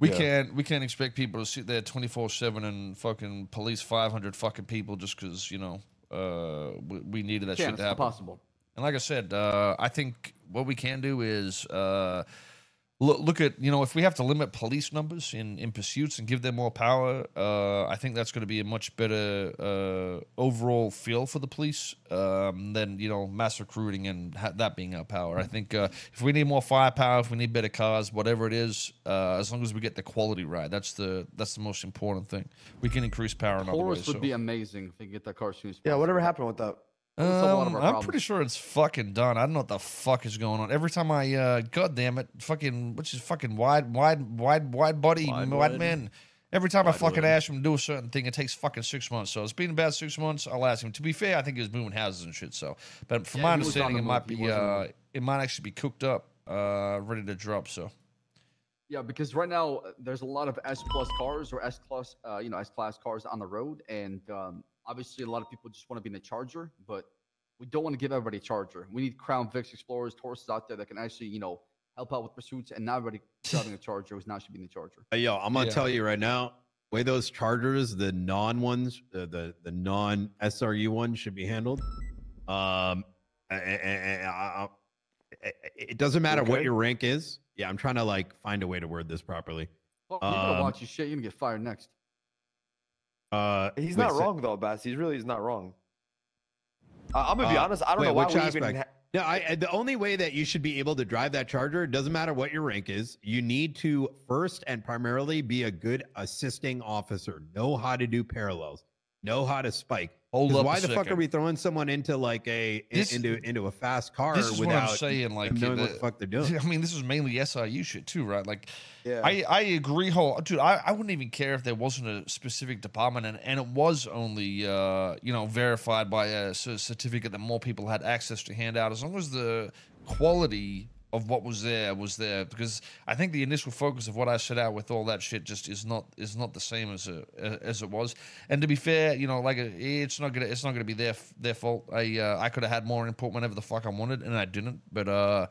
we Yeah. can't we can't expect people to sit there twenty four seven and fucking police five hundred fucking people just because you know uh we, we needed that Can't, shit to happen. impossible. And like I said, uh, I think what we can do is uh, look, look at you know if we have to limit police numbers in, in pursuits and give them more power, uh, I think that's going to be a much better uh, overall feel for the police um, than you know mass recruiting and ha- that being our power. I think uh, if we need more firepower, if we need better cars, whatever it is, uh, as long as we get the quality right, that's the that's the most important thing. We can increase power in other Taurus ways. would so. be amazing if they could get that car soon as yeah. Whatever happened with that? That'll a lot of Um, I'm pretty sure it's fucking done. I don't know what the fuck is going on. Every time I, uh, god damn it, fucking, which is fucking wide, wide, wide, wide body, Wide wide, man. Every time I fucking wood. ask him to do a certain thing, it takes fucking six months. So it's been about six months. I'll ask him. To be fair, I think he was moving houses and shit. So, but from Yeah, my he was on understanding, it might be, was on the uh, it might actually be cooked up, uh, ready to drop. So Yeah, because right now uh, there's a lot of S plus cars or S class, uh, you know, S class cars on the road, and um, obviously a lot of people just want to be in the Charger, but we don't want to give everybody a Charger. We need Crown Vics Explorers, Tauruses out there that can actually, you know, help out with pursuits, and not everybody driving a Charger who's not should be in the Charger. Hey, yo, I'm gonna Yeah. tell you right now, way those chargers, the non ones, the the, the non SRU ones should be handled. Um, a- a- a- a- a- it doesn't matter what your rank is. Yeah, I'm trying to like find a way to word this properly. Well, you better Um, watch your shit. You're gonna get fired next. Uh, He's wait, not say- wrong though, Bass. He's really is not wrong. Uh, I'm gonna be Uh, honest. I don't wait, know why which we aspect? even. Ha- No, I, I- the only way that you should be able to drive that charger doesn't matter what your rank is. You need to first and primarily be a good assisting officer. Know how to do parallels. Know how to spike. Hold up. why the fuck are we throwing someone into like a This- into into a fast car This is what I'm without saying. Like, knowing the- what the fuck they're doing? I mean, this is mainly SIU shit too, right? Like, Yeah. I, I agree whole dude I, I wouldn't even care if there wasn't a specific department and, and it was only uh you know verified by a certificate that more people had access to hand out as long as the quality of what was there was there because I think the initial focus of what I set out with all that shit just is not is not the same as it as it was. And to be fair you know like uh, it's not gonna it's not gonna be their their fault. I uh, I could have had more input whenever the fuck I wanted and I didn't but uh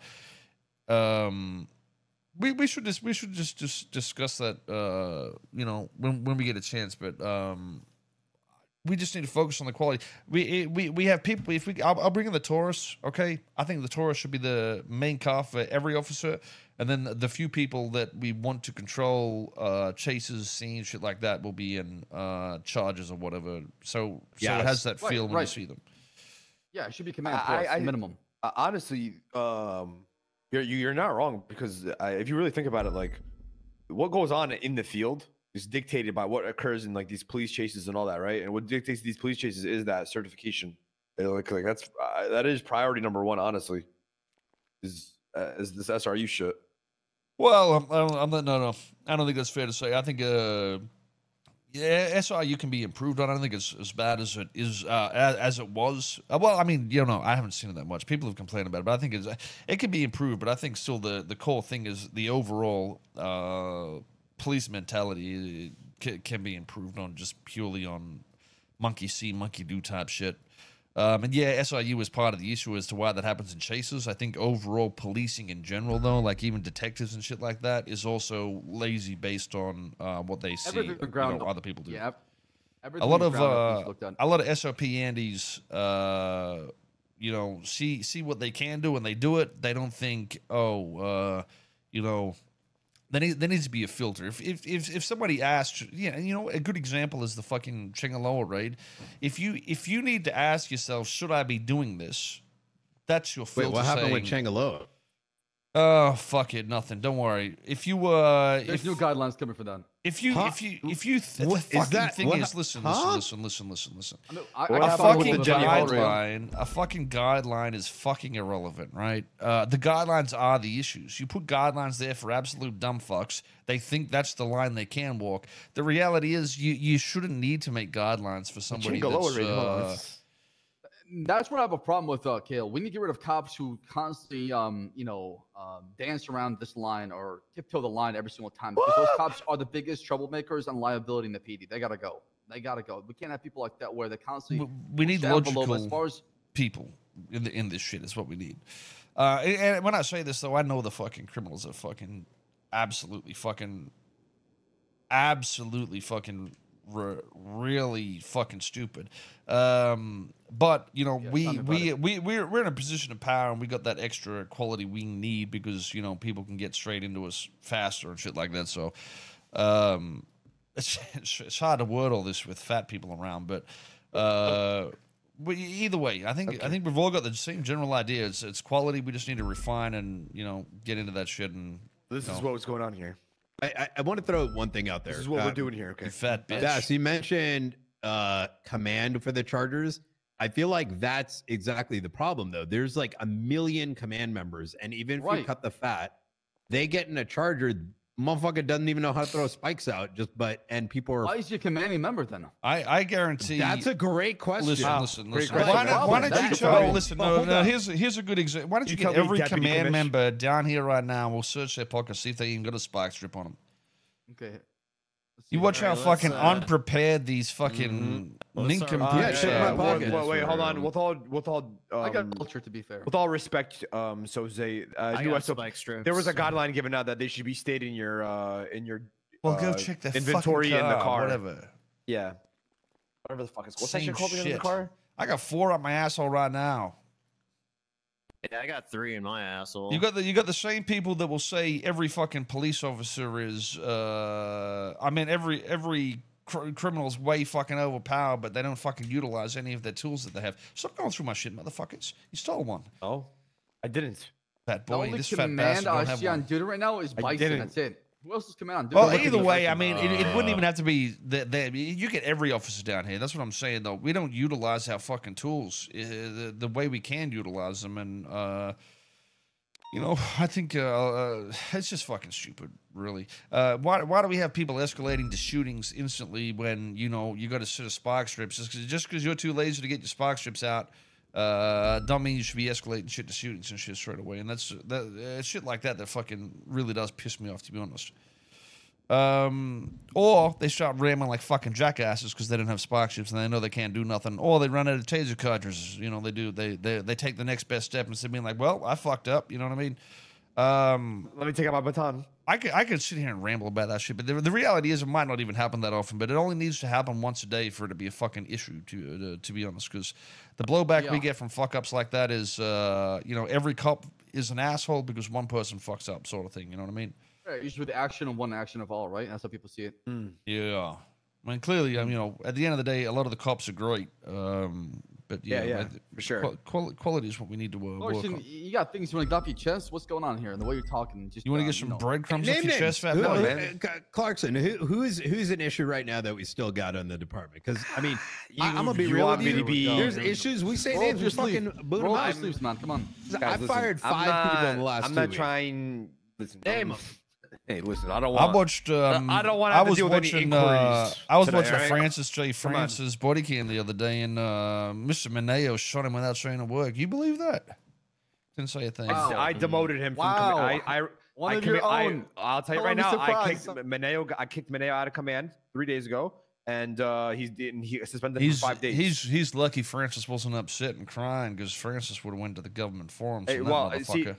um we, we should just we should just just discuss that uh you know when when we get a chance but um we just need to focus on the quality. We we we have people if we I'll, I'll bring in the Taurus okay? I think the Taurus should be the main car for every officer and then the few people that we want to control uh chases scenes shit like that will be in uh charges or whatever. So so it has that Right, feel when you see them. Yeah, it should be command I- plus I- minimum. Uh, honestly, um, you're you- you're not wrong because uh, if you really think about it, like what goes on in the field is dictated by what occurs in like these police chases and all that, right? And what dictates these police chases is that certification. Like, like that's uh, that is priority number one, honestly. Is uh, is this SRU shit? Well, I'm, I'm, not, no, no. I don't think that's fair to say. I think, uh, yeah, SIU can be improved on. I don't think it's as bad as it is uh, as, as it was. Uh, well, I mean, you know, I haven't seen it that much. People have complained about it, but I think it's it can be improved. But I think still the the core thing is the overall uh, police mentality can, can be improved on just purely on monkey see, monkey do type shit. Um, and yeah, SIU is part of the issue as to why that happens in chases. I think overall policing in general, though, like even detectives and shit like that, is also lazy based on uh, what they see you know, other people do. Yeah. a lot of uh, a lot of SOP Andes, uh, you know, see see what they can do and they do it. They don't think, oh, uh, you know, there, need, there needs to be a filter. If if if, if somebody asked, yeah, you know, a good example is the fucking Chingaloa raid. If you if you need to ask yourself, should I be doing this? That's your filter. Wait, what happened with saying, Changaloa? Oh fuck it, nothing. Don't worry. If you uh, There's if, new guidelines coming for that. If you Huh? if you if you th- What the is fucking that? thing What- is listen huh? listen listen listen listen listen I mean, I, What I a happened found with fucking the Jenny Hall raid? guideline, a fucking guideline is fucking irrelevant, right? Uh, the guidelines are the issues. You put guidelines there for absolute dumb fucks. They think that's the line they can walk. The reality is, you you shouldn't need to make guidelines for somebody that's. raid, Uh, it's- That's what I have a problem with, uh, Kael. We need to get rid of cops who constantly, um, you know, um, dance around this line or tiptoe the line every single time. Because those cops are the biggest troublemakers and liability in the PD. They gotta go. They gotta go. We can't have people like that where they constantly. we- we need logical As far as people in the, in this shit is what we need. Uh, and, and when I say this though, I know the fucking criminals are fucking absolutely fucking absolutely fucking re- really fucking stupid. Um, but you know, Yeah, we tell me about we, it. we we're we're in a position of power, and we got that extra quality we need because you know people can get straight into us faster and shit like that. So, um, it's it's, it's hard to word all this with fat people around, but. Uh, but either way, I think I think we've all got the same general idea. It's it's quality. We just need to refine and you know get into that shit and This is what was going on here. I, I, I want to throw one thing out there. This is what Uh, we're doing here. Okay. you fat bitch. Yeah, so you mentioned uh command for the Chargers. I feel like that's exactly the problem though. There's like a million command members, and even if you cut the fat, they get in a charger. Motherfucker doesn't even know how to throw spikes out. Just but and people are. why is your commanding member then? I I guarantee. That's a great question. listen, Wow, listen, great listen. question, Why, don't- why don't you tell? problem. Listen, oh, no, no. on. Here's here's a good example. Why don't you, You get tell every Deputy command Commish- member down here right now? We'll search their pocket, see if they even got a spike strip on them. Okay. Let's see You watch how Alright, fucking uh, unprepared these fucking Let's start with- nincompoops Yeah, check my are. well, pocket. well, wait, hold on. Um, With all, with all, um, I got culture to be fair. with all respect, um, Soze, uh, I new got SOP, spike strips. there was a guideline given out that they should be stayed in your, uh, in your, Well, go uh, check the inventory fucking in the car, car. Whatever. yeah, whatever the fuck is. what's that shit called in the car? I got four up my asshole right now. Yeah, I got three in my asshole. You got the you got the same people that will say every fucking police officer is. uh I mean, every every cr- criminal's way fucking overpowered, but they don't fucking utilize any of their tools that they have. Stop going through my shit, motherfuckers. You stole one, Oh, I didn't. fat The only This fat command bastard I don't have see on one. duty right now is I Bison. didn't. That's it. Who else is command? Well, either way, I mean, it, it wouldn't even have to be that. that you get every officer down here. That's what I'm saying, though. We don't utilize our fucking tools uh, the, the way we can utilize them, and uh, you know, I think uh, uh, it's just fucking stupid, really. Uh, why why do we have people escalating to shootings instantly when you know you got a set of spark strips? Just because just because you're too lazy to get your spark strips out. Uh, don't mean you should be escalating shit to shootings and shit straight away, and that's that uh, shit like that that fucking really does piss me off, to be honest. Um, or they start ramming like fucking jackasses because they don't have spark ships and they know they can't do nothing. Or they run out of taser cartridges. You know, they do. They they they take the next best step instead of being like, "Well, I fucked up." You know what I mean? Um, Let me take out my baton. I could I could sit here and ramble about that shit, but the, the reality is it might not even happen that often. But it only needs to happen once a day for it to be a fucking issue. To to, to be honest, because the blowback we get from fuck ups like that is, uh, you know, every cop is an asshole because one person fucks up, sort of thing. You know what I mean? Right, usually the action and one action of all, right? That's how people see it. Yeah. I mean, clearly, I mean, you know, at the end of the day, a lot of the cops are great. Um, but Yeah, yeah, yeah, I- for sure. qual- quality is what we need to uh, work Carson, on. you got things you want to get off your chest? What's going on here? And the way you're talking, just You want to uh, get some know. breadcrumbs off your chest, fat Who- boy? who- man. uh, Clarkson, who, who's who's an issue right now that we still got on the department? Because I mean, I, am gonna be you real want with you. to be- There's Here we go. issues. We say Roll names. up We your fucking sleeve. boot Roll them up your sleeves, man. Come on. I Guys, listen, fired I'm five people in the last I'm two not weeks. trying. Listen, Name I'm- 'em. Hey, listen, I don't want. I watched. Um, I don't wanna I have to was deal with any watching. Uh, I was today, watching alright? Francis J. Francis body cam the other day, and uh, Mr. Mineo shot him without saying a word. You believe that? Didn't say a thing. Wow. I demoted him from. Wow. Command. I, I, One I of your commi- I- own. I'll tell you Tell right now. I surprised. kicked Mineo. I kicked Mineo out of command three days ago, and uh, he's and he suspended He's for five days. he's he's lucky Francis wasn't upset and crying because Francis would have went to the government forums. Hey, and that well, see, motherfucker.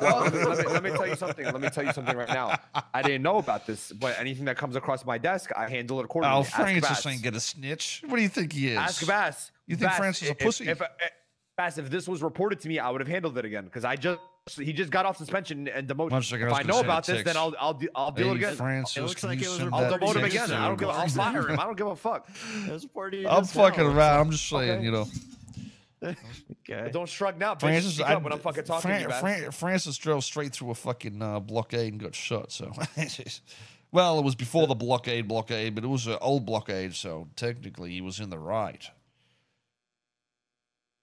Well, let me, let, me, tell you something. Let me tell you something right now. I didn't know about this, but anything that comes across my desk, I handle it accordingly. Oh, Ask Francis Bass. ain't gonna snitch. What do you think he is? Ask Bass. You think Bass, Francis a if- pussy? If, if, Bass, if this was reported to me, I would have handled it again because I just he just got off suspension and demotion. One second, if I know about this, then. I'll I'll I'll deal Hey, it again. Francis, It looks like it was I'll demote him again. I don't give. I'll fire him. I don't give a fuck. It was reported I'm fucking around. I'm just saying, Okay. you know. Okay. Don't shrug now, bitch. Francis, I, when I'm fucking talking Fran- to you, Fran- Francis drove straight through a fucking uh, blockade and got shot. So, well, it was before the blockade, blockade, but it was an old blockade, so technically he was in the right.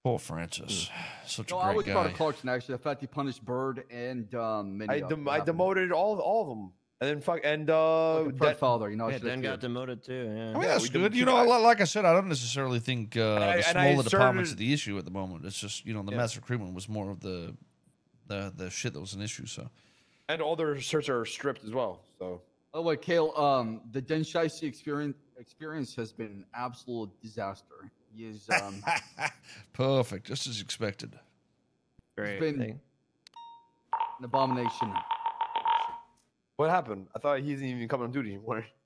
Poor Francis, such No, a I great was proud guy. of Clarkson actually. I fact he punished Bird and um, I, dem- I demoted all all of them, and then fuck and uh, Like that- Father, you know. I Yeah, should've got feared. demoted too. I Yeah. mean, Yeah, that's we good. You know, li- like I said, I don't necessarily think uh, And I- the and I smaller departments are the issue at the moment. It's just you know the Yeah. mass recruitment was more of the the the shit that was an issue. So and all their shirts are stripped as well. So By the way, Kael, um, the Den Shiesty experience experience has been an absolute disaster. He is um, perfect, just as expected. Great. been- thing. an abomination. What happened? I thought he isn't even coming on duty anymore.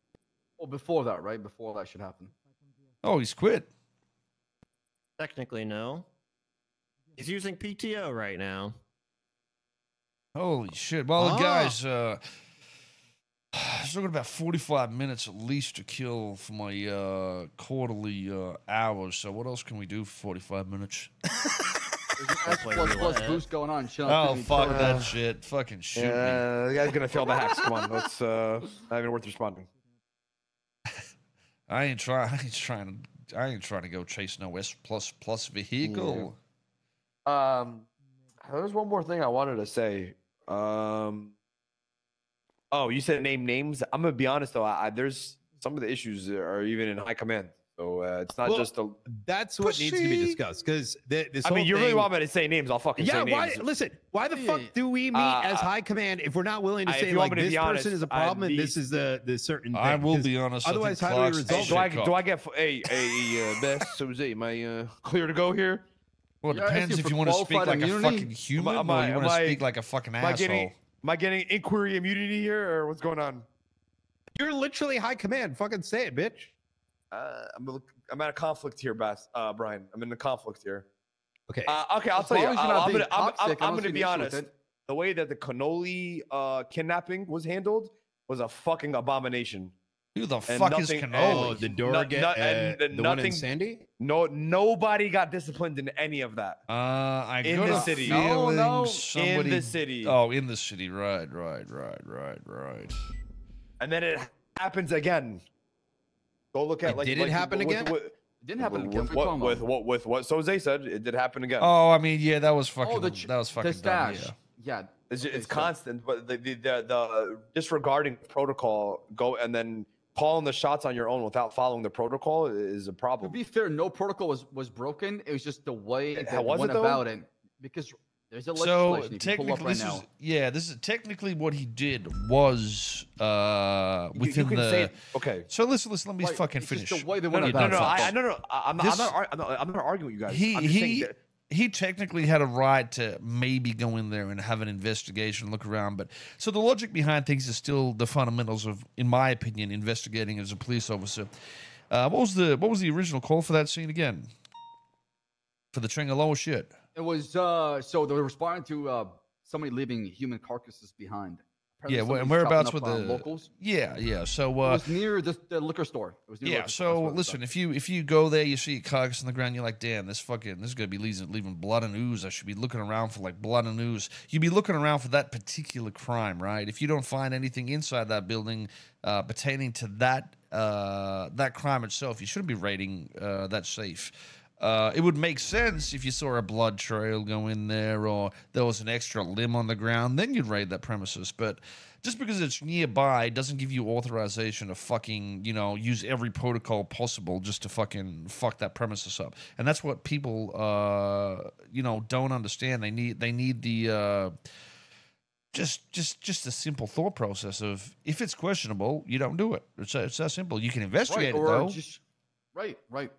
Well, before that, right? Before that should happen. Oh, he's quit. Technically, no. He's using PTO right now. Holy shit. Well, Ah. guys, uh, still got about 45 minutes at least to kill for my uh, quarterly uh, hours. So, what else can we do for 45 minutes? There's S plus plus boost going on. Chill oh, fuck Chill out. that shit. Fucking shoot me. Yeah, the guy's gonna fail the hacks. Come on, let's uh, not even worth responding. I ain't trying. I ain't trying to. I ain't trying to go chase no S plus plus vehicle. Um, there's one more thing I wanted to say. Um, oh, you said name names. I'm gonna be honest though. I, I, there's some of the issues that are even in high command, so uh, it's not Well, just a. That's what needs to be discussed because this. I mean, whole you really thing- want me to say names? I'll fucking Yeah, say why? names. Listen, why the fuck do we meet Uh, as high command if we're not willing to I- say like to this be person is a I'd problem and this is the the certain thing? I will 'Cause be honest. Otherwise, how do we resolve a do I do I get f- a hey uh, best Jose? Am I uh, clear to go here? Well, it You're depends if you want to speak like immunity? a fucking human am or I- you want to I- speak like a fucking Am I asshole. getting am I getting inquiry immunity here or what's going on? You're literally high command. Fucking say it, bitch. Uh, I'm a, I'm at a conflict here, Bass. Uh, Brian, I'm in a conflict here. Okay. Uh, okay, I'll As tell you. long uh, I'm gonna, I'm, I'm, toxic, I I'm gonna be an issue with honest. The way that the cannoli uh, kidnapping was handled was a fucking abomination. Who the And fuck is nothing- cannoli? oh, the door no- get no- uh, and- and the one in nothing- Sandy. No, nobody got disciplined in any of that Uh, I In the city. No, no. somebody. in the city. Oh, in the city, right, right, right, right, right. and then it happens again. Go look at Wait, like. did it like, happen with- again? With, It didn't happen with, again. with What are you what with what with what Soze said. It did happen again. Oh, I mean, yeah, that was oh, fucking. Oh, the that was the fucking dumb. Yeah. Yeah. It's, okay, it's so- constant, but the, the the the disregarding protocol go and then calling the shots on your own without following the protocol is a problem. To be fair, no protocol was was broken. It was just the way How that was it, went though? about it. Because there's a So you can pull up technically, right this now. is yeah. This is technically what he did was uh within you can the. say okay. So listen, listen. Let me Right, fucking finish. the way they No, went no, no, about no, it. I, no, no. I- I'm not, I'm, This- not, I'm not. I'm not arguing with you guys. He he that- he technically had a right to maybe go in there and have an investigation, look around. But so the logic behind things is still the fundamentals of, in my opinion, investigating as a police officer. Uh, what was the what was the original call for that scene again? For the Tringaloa shit. It was uh so they were responding to uh somebody leaving human carcasses behind. Apparently Yeah, and whereabouts chopping were uh, the locals? Yeah, yeah. So it uh, was near the, the liquor store. It was near Yeah. So it listen, if you if you go there, you see a carcass on the ground, you're like, damn, this fucking this is gonna be leaving leaving blood and ooze. I should be looking around for like blood and ooze. You'd be looking around for that particular crime, right? If you don't find anything inside that building uh, pertaining to that uh, that crime itself, you shouldn't be raiding uh, that safe. Uh, it would make sense if you saw a blood trail go in there or there was an extra limb on the ground, then you'd raid that premises. But just because it's nearby doesn't give you authorization to fucking, you know, use every protocol possible just to fucking fuck that premises up. And that's what people, uh, you know, don't understand. They need they need the. Uh, just, just, just a simple thought process of if it's questionable, you don't do it. It's it's that simple. You can investigate right, it though. just right, right.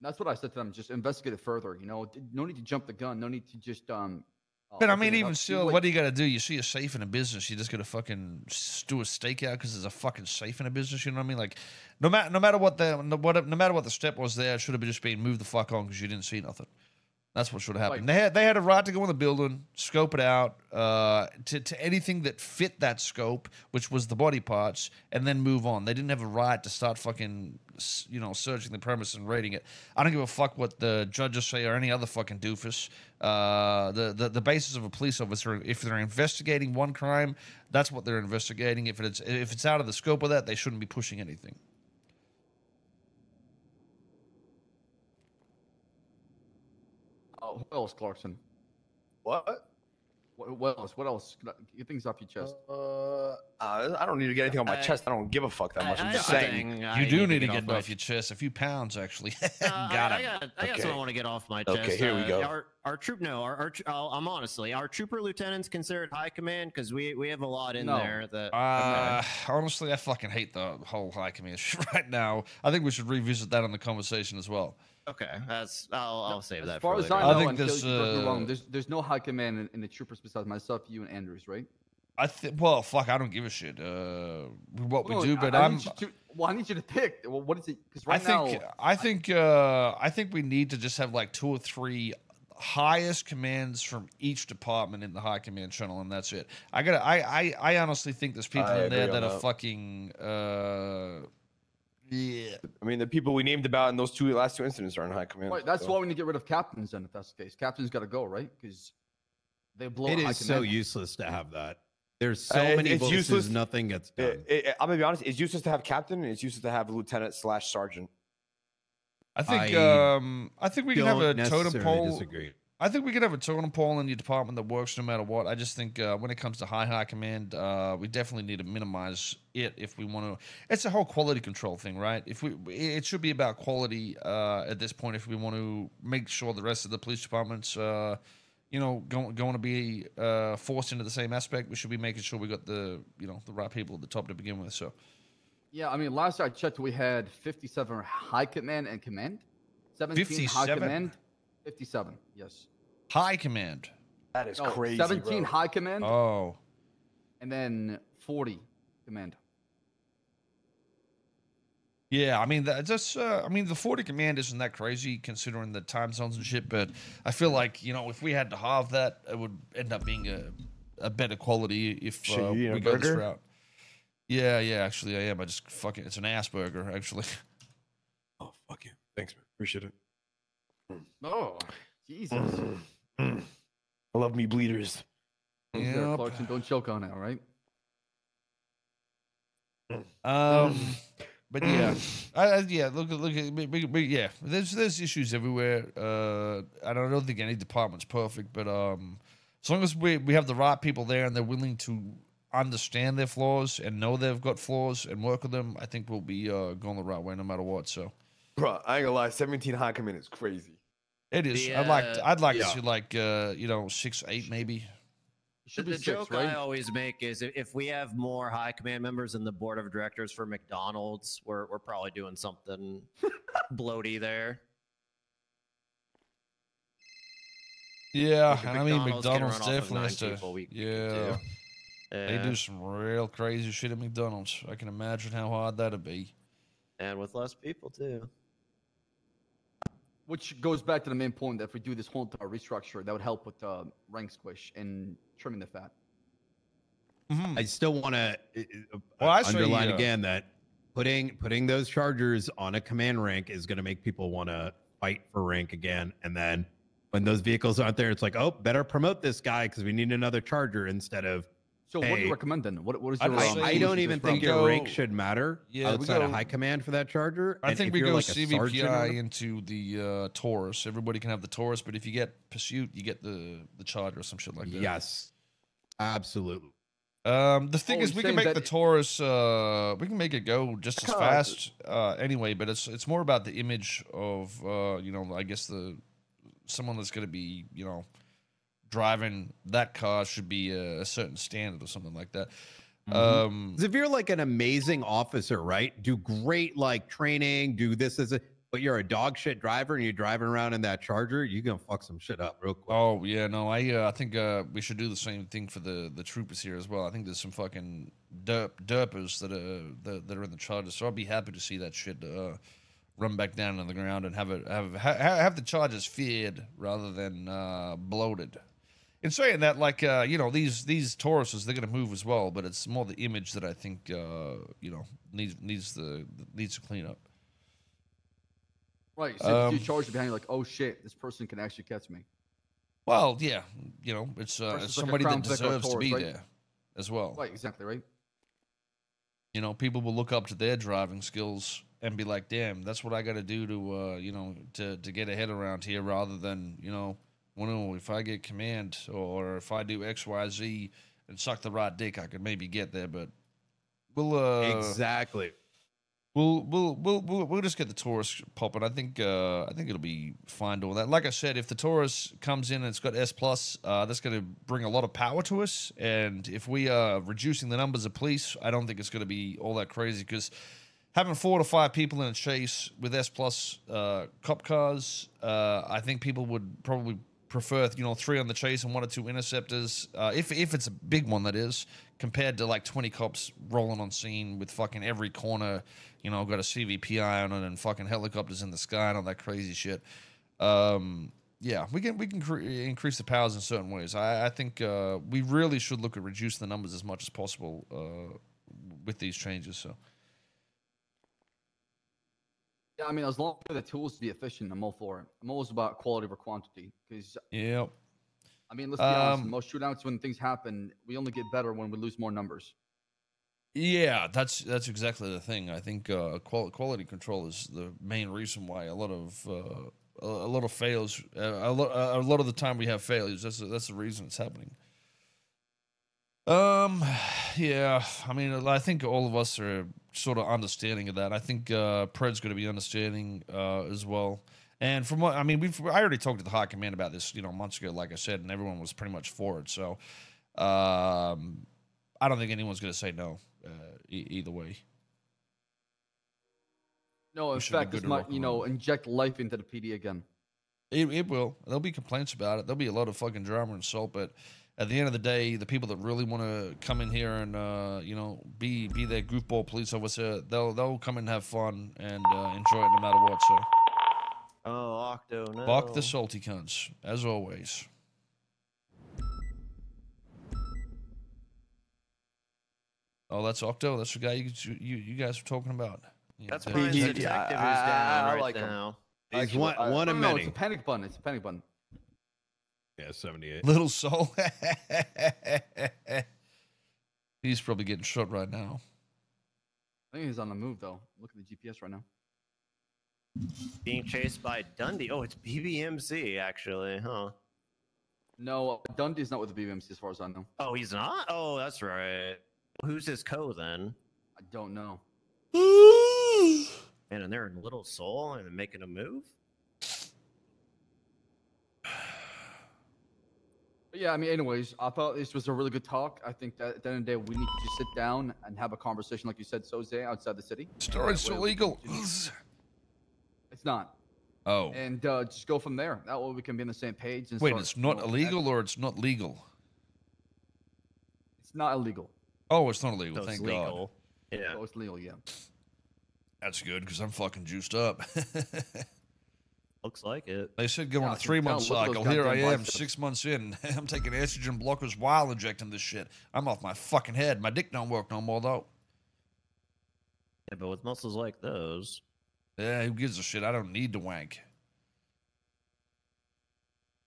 That's what I said to them. Just investigate it further. You know, no need to jump the gun. No need to just um. uh, But I mean, even still, what do you got to do? You see a safe in a business, you just got to fucking do a stakeout because there's a fucking safe in a business. You know what I mean? Like, no matter no matter what the no, what, no matter what the step was there, it should have just been moved the fuck on because you didn't see nothing. That's what should have happened. Like- they had they had a right to go in the building, scope it out uh, to to anything that fit that scope, which was the body parts, and then move on. They didn't have a right to start fucking you know searching the premise and raiding it. I don't give a fuck what the judges say or any other fucking doofus. Uh, the, the the basis of a police officer, if they're investigating one crime, that's what they're investigating. If it's if it's out of the scope of that, they shouldn't be pushing anything. Uh, who else, Clarkson? what? What, what else? What else? Get- Get things off your chest. Uh, I don't need to get anything on my I- chest. I don't give a fuck that much. I'm I- just I saying. I You do need to off get it my off your chest. A few pounds, actually. Uh, got I, him. I got, I got Okay. something I want to get off my Okay, chest. here we Uh, go. Our, our troop, no, our, our tr- uh, I'm honestly, our trooper lieutenants considered high command because we we have a lot in No. there that. Uh, honestly, I fucking hate the whole high command shit right now. I think we should revisit that in the conversation as well. Okay, that's I'll, I'll save As that far for as later. I I know, think this, you uh, wrong, there's there's no high command in, in the troopers besides myself, you, and Andrews, right? I think. Well, fuck, I don't give a shit. Uh, what we do, but I I'm. need you to, well, I need you to pick. Well, what is it? Because right I think. now, I think. Uh, I think we need to just have like two or three highest commands from each department in the high command channel, and that's it. I got. to I. I. I honestly think there's people I in there agree that are that. fucking. Uh, yeah. I mean, the people we named about in those two last two incidents are in high command. right, that's so. why we need to get rid of captains. Then, if that's the case, captains got to go, right? Because they blow. It high so useless to have that. There's so Uh, many it's voices, useless. nothing gets done. It, it, I'm gonna be honest. It's useless to have captain, and it's useless to have lieutenant slash sergeant. I think. I um. I think we can have a totem pole. Disagree. I think we could have a totem pole in your department that works no matter what. I just think uh, when it comes to high high command, uh, we definitely need to minimize it if we want to. It's a whole quality control thing, right? If we, it should be about quality uh, at this point. If we want to make sure the rest of the police departments, uh, you know, going going to be uh, forced into the same aspect, we should be making sure we got the you know the right people at the top to begin with. So Yeah, I mean, last I checked, we had 57 high command and command, 17 high 57? command, 57. Yes. high command. That is No, crazy. 17 bro. high command, Oh, and then 40 command. Yeah, I mean that just uh, I mean the 40 command isn't that crazy considering the time zones and shit, but I feel like, you know, if we had to halve that, it would end up being a, a better quality if Shit, uh, we a go this route. Yeah, yeah, actually I am. I just fucking it's an ass burger, actually. Oh fuck you. Thanks, man. Appreciate it. Oh, Jesus. Mm, mm. I love me bleeders. There, Yep. Clarkson, don't choke on it, all right? Um, but yeah, I, I, yeah. Look, at look yeah. There's there's issues everywhere. Uh, I don't, I don't think any department's perfect, but um, as long as we we have the right people there and they're willing to understand their flaws and know they've got flaws and work with them, I think we'll be uh, going the right way no matter what. So Bro, I ain't gonna lie, 17 high command is crazy. It is. The, I'd like uh, I'd like yeah. to see like uh, you know six eight maybe. It should the be six, joke right? I always make is if, if we have more high command members in the board of directors for McDonald's, we're we're probably doing something bloaty there. Yeah, Like, and I mean McDonald's can McDonald's run off of definitely nine has to. people, we- we yeah. They do some real crazy shit at McDonald's. I can imagine how hard that'd be. and with less people too. Which goes back to the main point that if we do this whole entire restructure, that would help with uh, rank squish and trimming the fat. Mhm. I still want to Well, I say, underline uh, again that putting putting those chargers on a command rank is going to make people want to fight for rank again, and then when those vehicles aren't there, it's like, oh, better promote this guy because we need another charger instead of. So what do you recommend then? What, what is I'd your? say- um, I, I don't even think problem? your rank should matter Yeah, we outside of high command for that charger. I and think we you're go like a sergeant CVPI into the uh, Taurus. Everybody can have the Taurus, but if you get Pursuit, you get the the Charger or some shit like that. Yes, absolutely. Um, the thing Oh, is, we can make the Taurus. Uh, we can make it go just as fast uh, anyway, but it's it's more about the image of uh, you know, I guess the someone that's going to be you know driving that car should be a, a certain standard or something like that. Mhm. Um, if you're like an amazing officer, right? Do great like training, do this as a but you're a dog shit driver and you're driving around in that charger, you're gonna fuck some shit up real quick. Oh yeah, no, I uh, I think uh, we should do the same thing for the the troopers here as well. I think there's some fucking derp derpers that are that, that are in the chargers, so I'd be happy to see that shit uh, run back down on the ground and have it have ha, have the chargers feared rather than uh, bloated. In saying that, like uh, you know, these these Tauruses they're gonna move as well, but it's more the image that I think uh, you know needs needs the needs to clean up. Right. So Um, if you charge behind you, like, oh shit, this person can actually catch me. Well, yeah, you know, it's uh, it's somebody Crown that deserves to be right? there as well. Right. Exactly. Right. you know, people will look up to their driving skills and be like, "Damn, that's what I got to do to, uh, you know, to to get ahead around here," rather than, you know, well, if I get command or if I do X, Y, Z and suck the right dick, I could maybe get there. But we'll, uh, exactly. We'll, we'll we'll we'll we'll just get the Taurus popping. I think uh, I think it'll be fine doing that. Like I said, if the Taurus comes in and it's got S plus, uh, that's going to bring a lot of power to us. And if we are reducing the numbers of police, I don't think it's going to be all that crazy because having four to five people in a chase with S plus uh, cop cars, uh, I think people would probably prefer you know three on the chase and one or two interceptors. Uh, if if it's a big one, that is, compared to like twenty cops rolling on scene with fucking every corner, you know, got a CVPI on it and fucking helicopters in the sky and all that crazy shit. Um, yeah, we can we can cre- increase the powers in certain ways. I, I think uh, we really should look at reducing the numbers as much as possible uh, with these changes. So. Yeah. I mean, as long as the tools to be efficient, I'm all for it. I'm always about quality over quantity because Yep. I mean, let's be honest. Um, Most shootouts, when things happen, we only get better when we lose more numbers. Yeah, that's that's exactly the thing. I think uh, qual- quality control is the main reason why a lot of uh, a, lot of fails, uh, a, lot, a lot of the time we have failures. That's the- that's the reason it's happening. Um, yeah, I mean, I think all of us are sort of understanding of that. I think uh, Pred's going to be understanding uh, as well. And from what I mean, we've I already talked to the high command about this, you know, months ago, like I said, and everyone was pretty much for it. So, um, I don't think anyone's going to say no uh, e- either way. No, in fact, this might, you know, inject life into the PD again. It, it will. There'll be complaints about it. There'll be a lot of fucking drama and salt, but at the end of the day, the people that really want to come in here and uh, you know be be their goofball police officer, they'll they'll come and have fun and uh, enjoy it no matter what. So, Oh, Octo, no. fuck the salty cunts as always. Oh, that's Octo. That's the guy you you, you guys were talking about. Yeah, That's that- Brian's he- detective I- who's I- down I right like him. now. He's Actually, one, I- one No, of no, it's a panic button. It's a panic button. Yeah, 78. Little Seoul. He's probably getting shot right now. I think he's on the move though. Look at the GPS right now. Being chased by Dundee. Oh, it's BBMC actually, huh? No, uh, Dundee's not with the BBMC as far as I know. Oh, he's not. Oh, that's right. Who's his co then? I don't know. Man, and they're in Little Seoul and making a move. Yeah, I mean, anyways, I thought this was a really good talk. I think that at the end of the day, we need to just sit down and have a conversation, like you said, Soze, outside the city. Steroids Where are we legal. It's not. Oh, And uh, just go from there. That way we can be on the same page. And wait, start, it's not know, illegal or it's not legal? It's not illegal. Oh, it's not illegal. So it's Thank God. legal. Yeah. Oh, it's legal, yeah. That's good because I'm fucking juiced up. Looks like it. they said go on a three month tell. Look at cycle. Here I am, six months in. I'm taking estrogen blockers while injecting this shit. I'm off my fucking head. My dick don't work no more though. Yeah, but with muscles like those, Yeah, who gives a shit? I don't need to wank.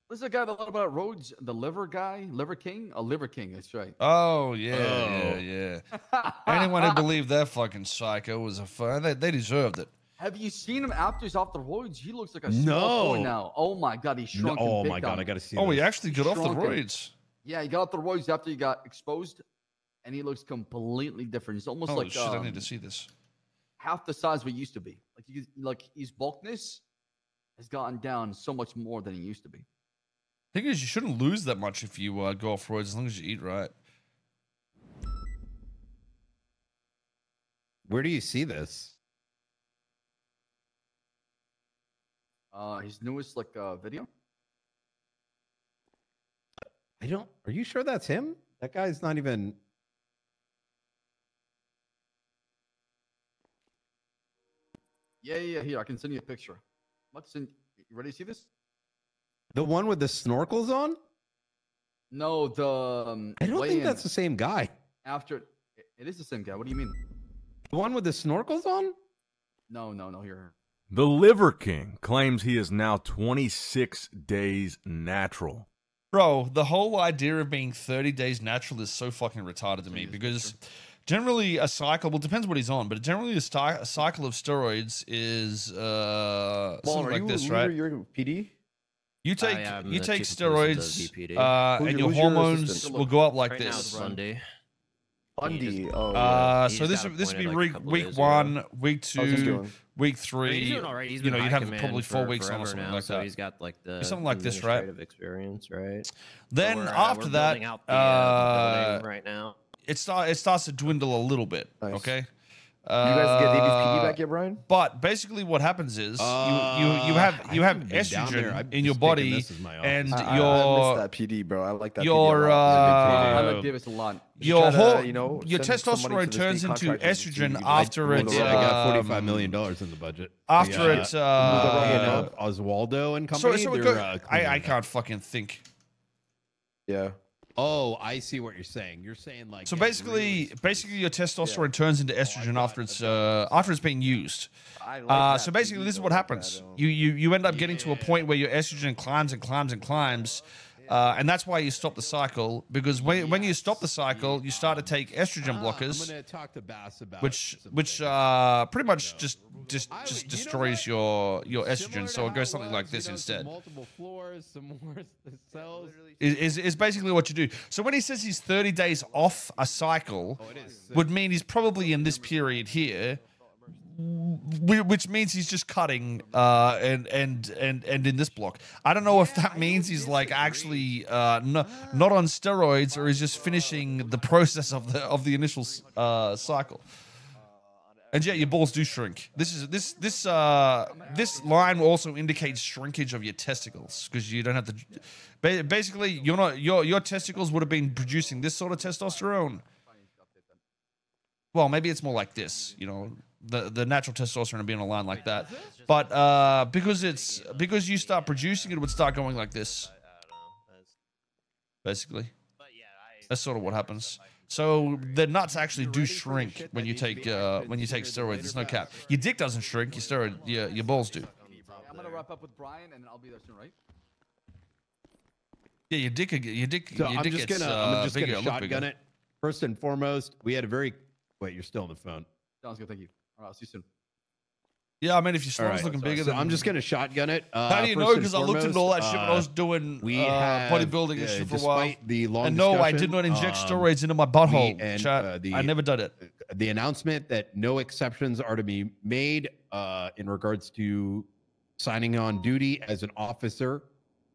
This is a guy that learned about roads, the liver guy, liver king, a liver king. That's right. Oh yeah, oh. yeah, Oh. yeah. Anyone who believed that fucking psycho was a fun, they, they deserved it. Have you seen him after he's off the roids? He looks like a small boy No. now. Oh my god, he's No, shrunk. oh my god, time. I gotta see. Oh, he actually got off the Shrunken. roids. Yeah, he got off the roids after he got exposed, and he looks completely different. He's almost Holy like shit! I need um, to see this. half the size we used to be. Like he, like his bulkness has gotten down so much more than he used to be. Thing is, you shouldn't lose that much if you uh, go off roids as long as you eat right. Where do you see this? Uh, his newest like uh, video. I don't. Are you sure that's him? That guy's not even. Yeah, yeah, here I can send you a picture. Let's send. You ready to see this? The one with the snorkels on? No, the. Um, I don't think that's the same guy. after. it- It is the same guy. What do you mean? The one with the snorkels on? No, no, no. Here. The Liver King claims he is now 26 days natural. Bro, the whole idea of being 30 days natural is so fucking retarded to me Send you this because generally a cycle, well, it depends what he's on, but generally a, cy- a cycle of steroids is uh, Well, something like you, this, you- right? You're PD. You take am you take chief of police steroids, of uh, and your- your who's your hormones will go up like right this. Sunday. Bundy. just- oh, yeah. Uh, so this this would be like, week couple week days ago. one, week two, doing? week I three. mean, he's doing all right. He's you know, you'd have probably four for weeks on or something now, like so that. He's got like the Something like this, right? experience, right? Then So we're, uh, after we're that, out the, uh, the uh, right now. it start it starts to dwindle a little bit. Nice. Okay. You guys get Davis PD Uh, back yet, Brian? But basically, what happens is you you you Uh, have you I have haven't been down there. estrogen in your body, this is my office. and I, I- I your miss that PD, bro. I like that. PD a your lot. I uh, like Davis a lot. Your try to, whole you know, your send some money testosterone turns into contractor and see if estrogen after move it. the. I got forty-five um, dollars in the budget. after Yeah. it. Move the road Uh. Oswaldo and company. so it they're, go- uh, I I can't fucking think. Yeah. Oh, I see what you're saying. You're saying like So basically, really basically your testosterone turns into estrogen got after it's uh, after it's being used. I like Uh, so basically, this is what happens. that, You you you end up getting to a point where your estrogen climbs and climbs and climbs, uh, and that's why you stop the cycle. Because when when you stop the cycle, you start to take estrogen Ah, blockers, I'm gonna talk to Bass about which which uh, pretty much just just I would- just you know destroys your your estrogen. So it goes something like was, you this know, some instead. Multiple floors, some more cells. Is, is is basically what you do. So when he says he's 30 days off a cycle, Oh, would mean he's probably in this period here, wh- which means he's just cutting uh, and and and and in this block. I don't know if that means he's like actually uh, no, not on steroids or he's just finishing the process of the of the initial uh, cycle. And yet your balls do shrink. This is this this uh this line also indicates shrinkage of your testicles because you don't have to. Basically, you're not your your testicles would have been producing this sort of testosterone. Well, maybe it's more like this. You know, the the natural testosterone would be on a line like that. But uh, because it's because you start producing it, it would start going like this. I don't know. That's, Basically, but yeah, I, that's sort of what happens. So the nuts actually do shrink when you take uh, when you take steroids. There's no cap. Your dick doesn't shrink. Your steroid, your, your balls do. I'm gonna wrap up with Brian, and then I'll be there soon, right? Yeah, your dick, your dick, So your I'm dick just gets gonna uh, I'm just bigger, gonna shotgun it. First and foremost, we had a very wait. You're still on the phone. Sounds good. Thank you. All right, I'll see you soon. Yeah, I mean, if your storm's right, looking bigger so than I'm just gonna shotgun it. Uh, How do you know? Because I looked into all that shit when I was doing uh, we uh, have, bodybuilding and uh, shit for a while. The long And no, I did not inject um, steroids into my butthole. and, chat. uh, the- I never did it. the announcement that no exceptions are to be made uh, in regards to signing on duty as an officer.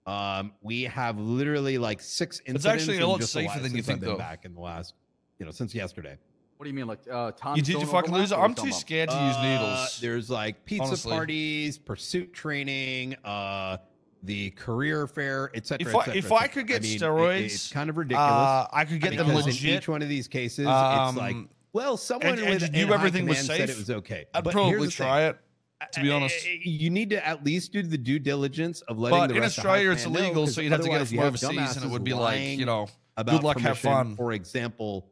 Um, we have literally like six incidents. It's actually a lot safer than you think, though. Back in the last, you know, since yesterday. What do you mean, like uh, time? You did you fucking lose it? or what are I'm too scared to use Uh, needles. There's like pizza honestly. parties, pursuit training, uh, the career fair, etc. If I- et if I could get mean, it- steroids, it's kind of ridiculous. Uh, I could get them because in each one of these cases, Um, it's like, well, someone and- and with you knew in everything was command said safe, it was okay. I'd But probably try thing. it. to be honest. Uh, you need to at least do the due diligence of letting But the in rest of Australia, high it's illegal, know, so you'd have to get it otherwise from overseas, and it would be like, you know, about good luck, have permission. fun. For example,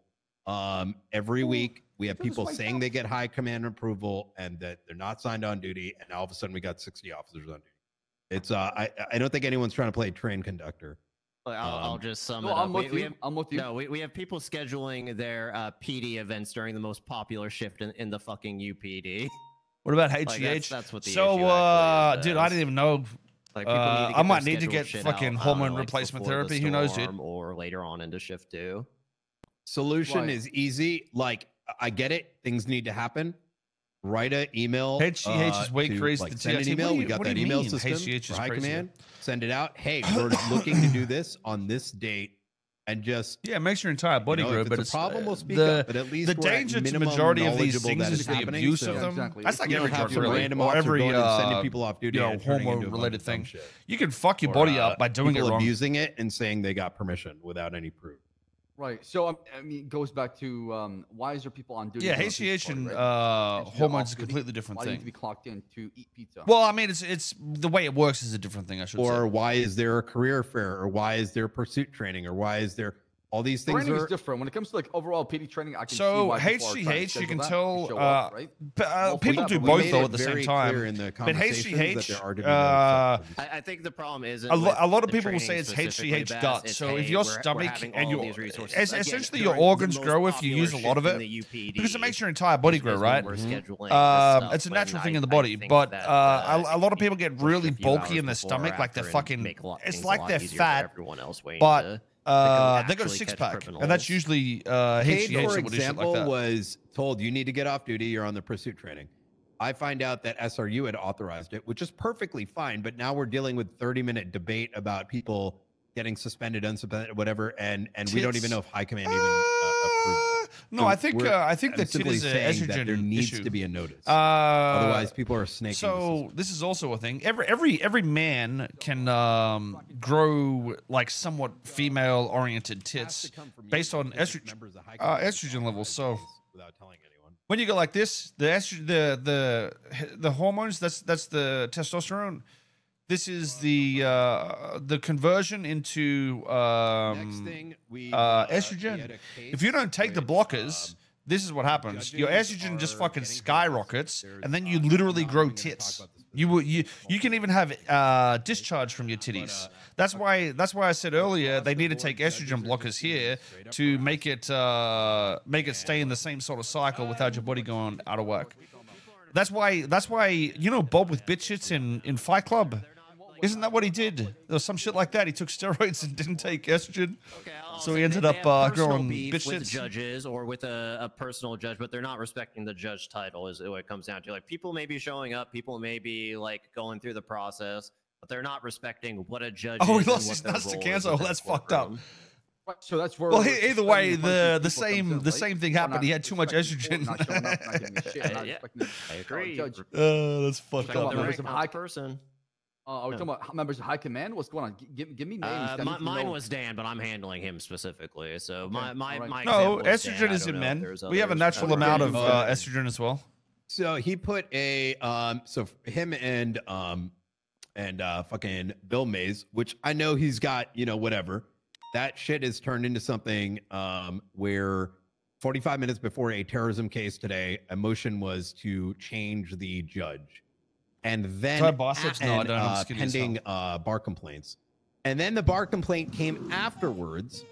um, every week we have people saying they get high command approval and that they're not signed on duty, and all of a sudden we got 60 officers on duty. It's uh, I I don't think anyone's trying to play train conductor. I'll, I'll Um, just sum No, it up. I'm with we you. have- I'm with you. No, we, we have people scheduling their uh, PD events during the most popular shift in, in the fucking UPD. What about Like, HGH? that's- that's what the so, issue uh, is, dude, I didn't even know. Like people Uh, need to I might need to get fucking out, hormone know, like, replacement before the therapy. Who knows, dude? Or later on into shift two. Solution Right. is easy. Like I get it, things need to happen. Write an email. HGH uh, is way to, crazy like, to send an email. do we you- got that email mean? system. HGH for is high crazy. command. Send it out. Hey, we're looking to do this on this date, and just Yeah, it makes your entire you body know, grow, if but it's a problem, uh, we'll speak the, up. But at least the danger to the majority of these things that is it's the abuse so of them. Exactly. That's like you every don't have drug some really, random or every uh, sending people off duty you know and turning into a bunch hormone-related of thing. You can fuck your Or, body uh, up by doing it wrong. abusing it and saying they got permission without any proof. Right. So um, I mean, it goes back to um, why is there people on duty? Yeah, during a pizza HGH party, and right? uh, hormones is a completely different Why do you need to thing. be clocked in to eat pizza? Well, I mean, it's it's the way it works is a different thing. I should say. or say. why is there a career fair or why is there pursuit training or why is there all these things training are is different when it comes to like overall PD training. I can see So why people are trying to HGH, you can that tell, show uh, up, right? But, uh, Well, people yeah, do both though at the same time. in the But conversations that there are uh. I, I think the problem isn't. A lo- a lot of people will say it's specifically, HGH Baz, gut. it's, So if your we're- we're stomach and your these resources. Again, essentially your organs grow if you use a lot of it UPD because it makes your entire body grow, right? we're Mhm. scheduling this Um, stuff, it's a natural thing in the body, but uh, a, a lot of people get really bulky in the stomach, like they're fucking. make a lot- It's like they're fat, everyone else weighing but to- uh, they go a actually six catch pack, and that's usually uh, Cade, HGH for that would do shit example, like that. was told you need to get off duty. You're on the pursuit training. I find out that SRU had authorized it, which is perfectly fine. But now we're dealing with 30 minute debate about people getting suspended, unsuspended, whatever, and and we don't even know if high command even uh, approved. It. no, So I think uh, I think that simply is an estrogen there needs issue. to be a notice. Uh, Otherwise, people are snaking. So this is also a thing. Every every every man can um, grow like somewhat female oriented tits based on estro- uh, estrogen levels. So without telling anyone. when you go like this, the estrogen, the the the hormones that's that's the testosterone. This is the uh, the conversion into um, we uh, estrogen. If you don't take the blockers, um, this is what happens. Your estrogen just fucking skyrockets, and then you uh, literally grow even gonna talk tits. You will you you can even have uh, discharge from your titties. That's why that's why I said earlier they need to take estrogen blockers here to make it uh, make it stay in the same sort of cycle without your body going out of work. That's why that's why you know Bob with bitches in in Fight Club. Isn't that what he did? There was some shit like that. He took steroids and didn't take estrogen. Okay, I'll So he ended up, uh, growing beef bitch with judges or with a, a personal judge, but they're not respecting the judge title. Is what it comes down to. Like people may be showing up, people may be like going through the process, but they're not respecting what a judge. Oh, he is lost his their nuts to role cancer. Oh, that's the fucked up. So that's where. Well, we're either way, the the same in, the right? same thing happened. He had too much estrogen. Not showing up, not giving a shit, not Yeah. I uh, agree. Uh, that's fucked Respect up. the Members rank, of high- the person. Uh, are we talking about members of high command? What's going on? Give, give me names. Uh, I need mi- to mine know. was Dan, but I'm handling him specifically. So my my, alright. my no, example is estrogen is in men. We have a natural amount of uh, estrogen as well. So he put a um so him and um and uh fucking Bill Mays, which I know he's got, you know, whatever. That shit has turned into something um where 45 minutes before a terrorism case today, a motion was to change the judge. And then Try biceps? No, I and, don't. I'm uh, skinny as hell. pending uh bar complaints. And then the bar complaint came afterwards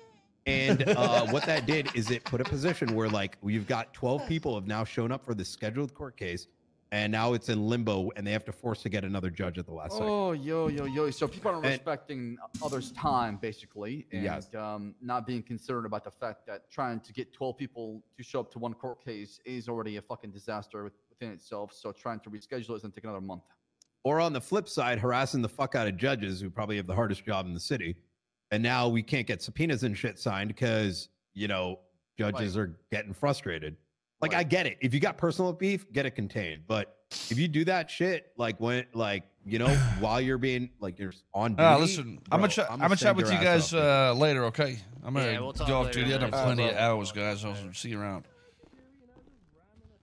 And uh, what that did is it put a position where like you've got 12 people have now shown up for the scheduled court case, and now it's in limbo, and they have to force to get another judge at the last second. Oh, yo, yo, yo. So people aren't And- respecting others' time, basically, and Yes. um, not being concerned about the fact that trying to get 12 people to show up to one court case is already a fucking disaster with- within itself. So trying to reschedule is going to take another month. Or on the flip side, harassing the fuck out of judges who probably have the hardest job in the city. And now we can't get subpoenas and shit signed because, you know, judges are getting frustrated. Like, I get it. If you got personal beef, get it contained. But if you do that shit, like when, like, you know, while you're being, like, you're on duty. Ah, listen, I'm bro, gonna chat. I'm I'ma chat with you guys uh, later, okay? I'm gonna Yeah, we'll talk go off later duty. I have tonight. plenty of hours, guys. I'll see you around.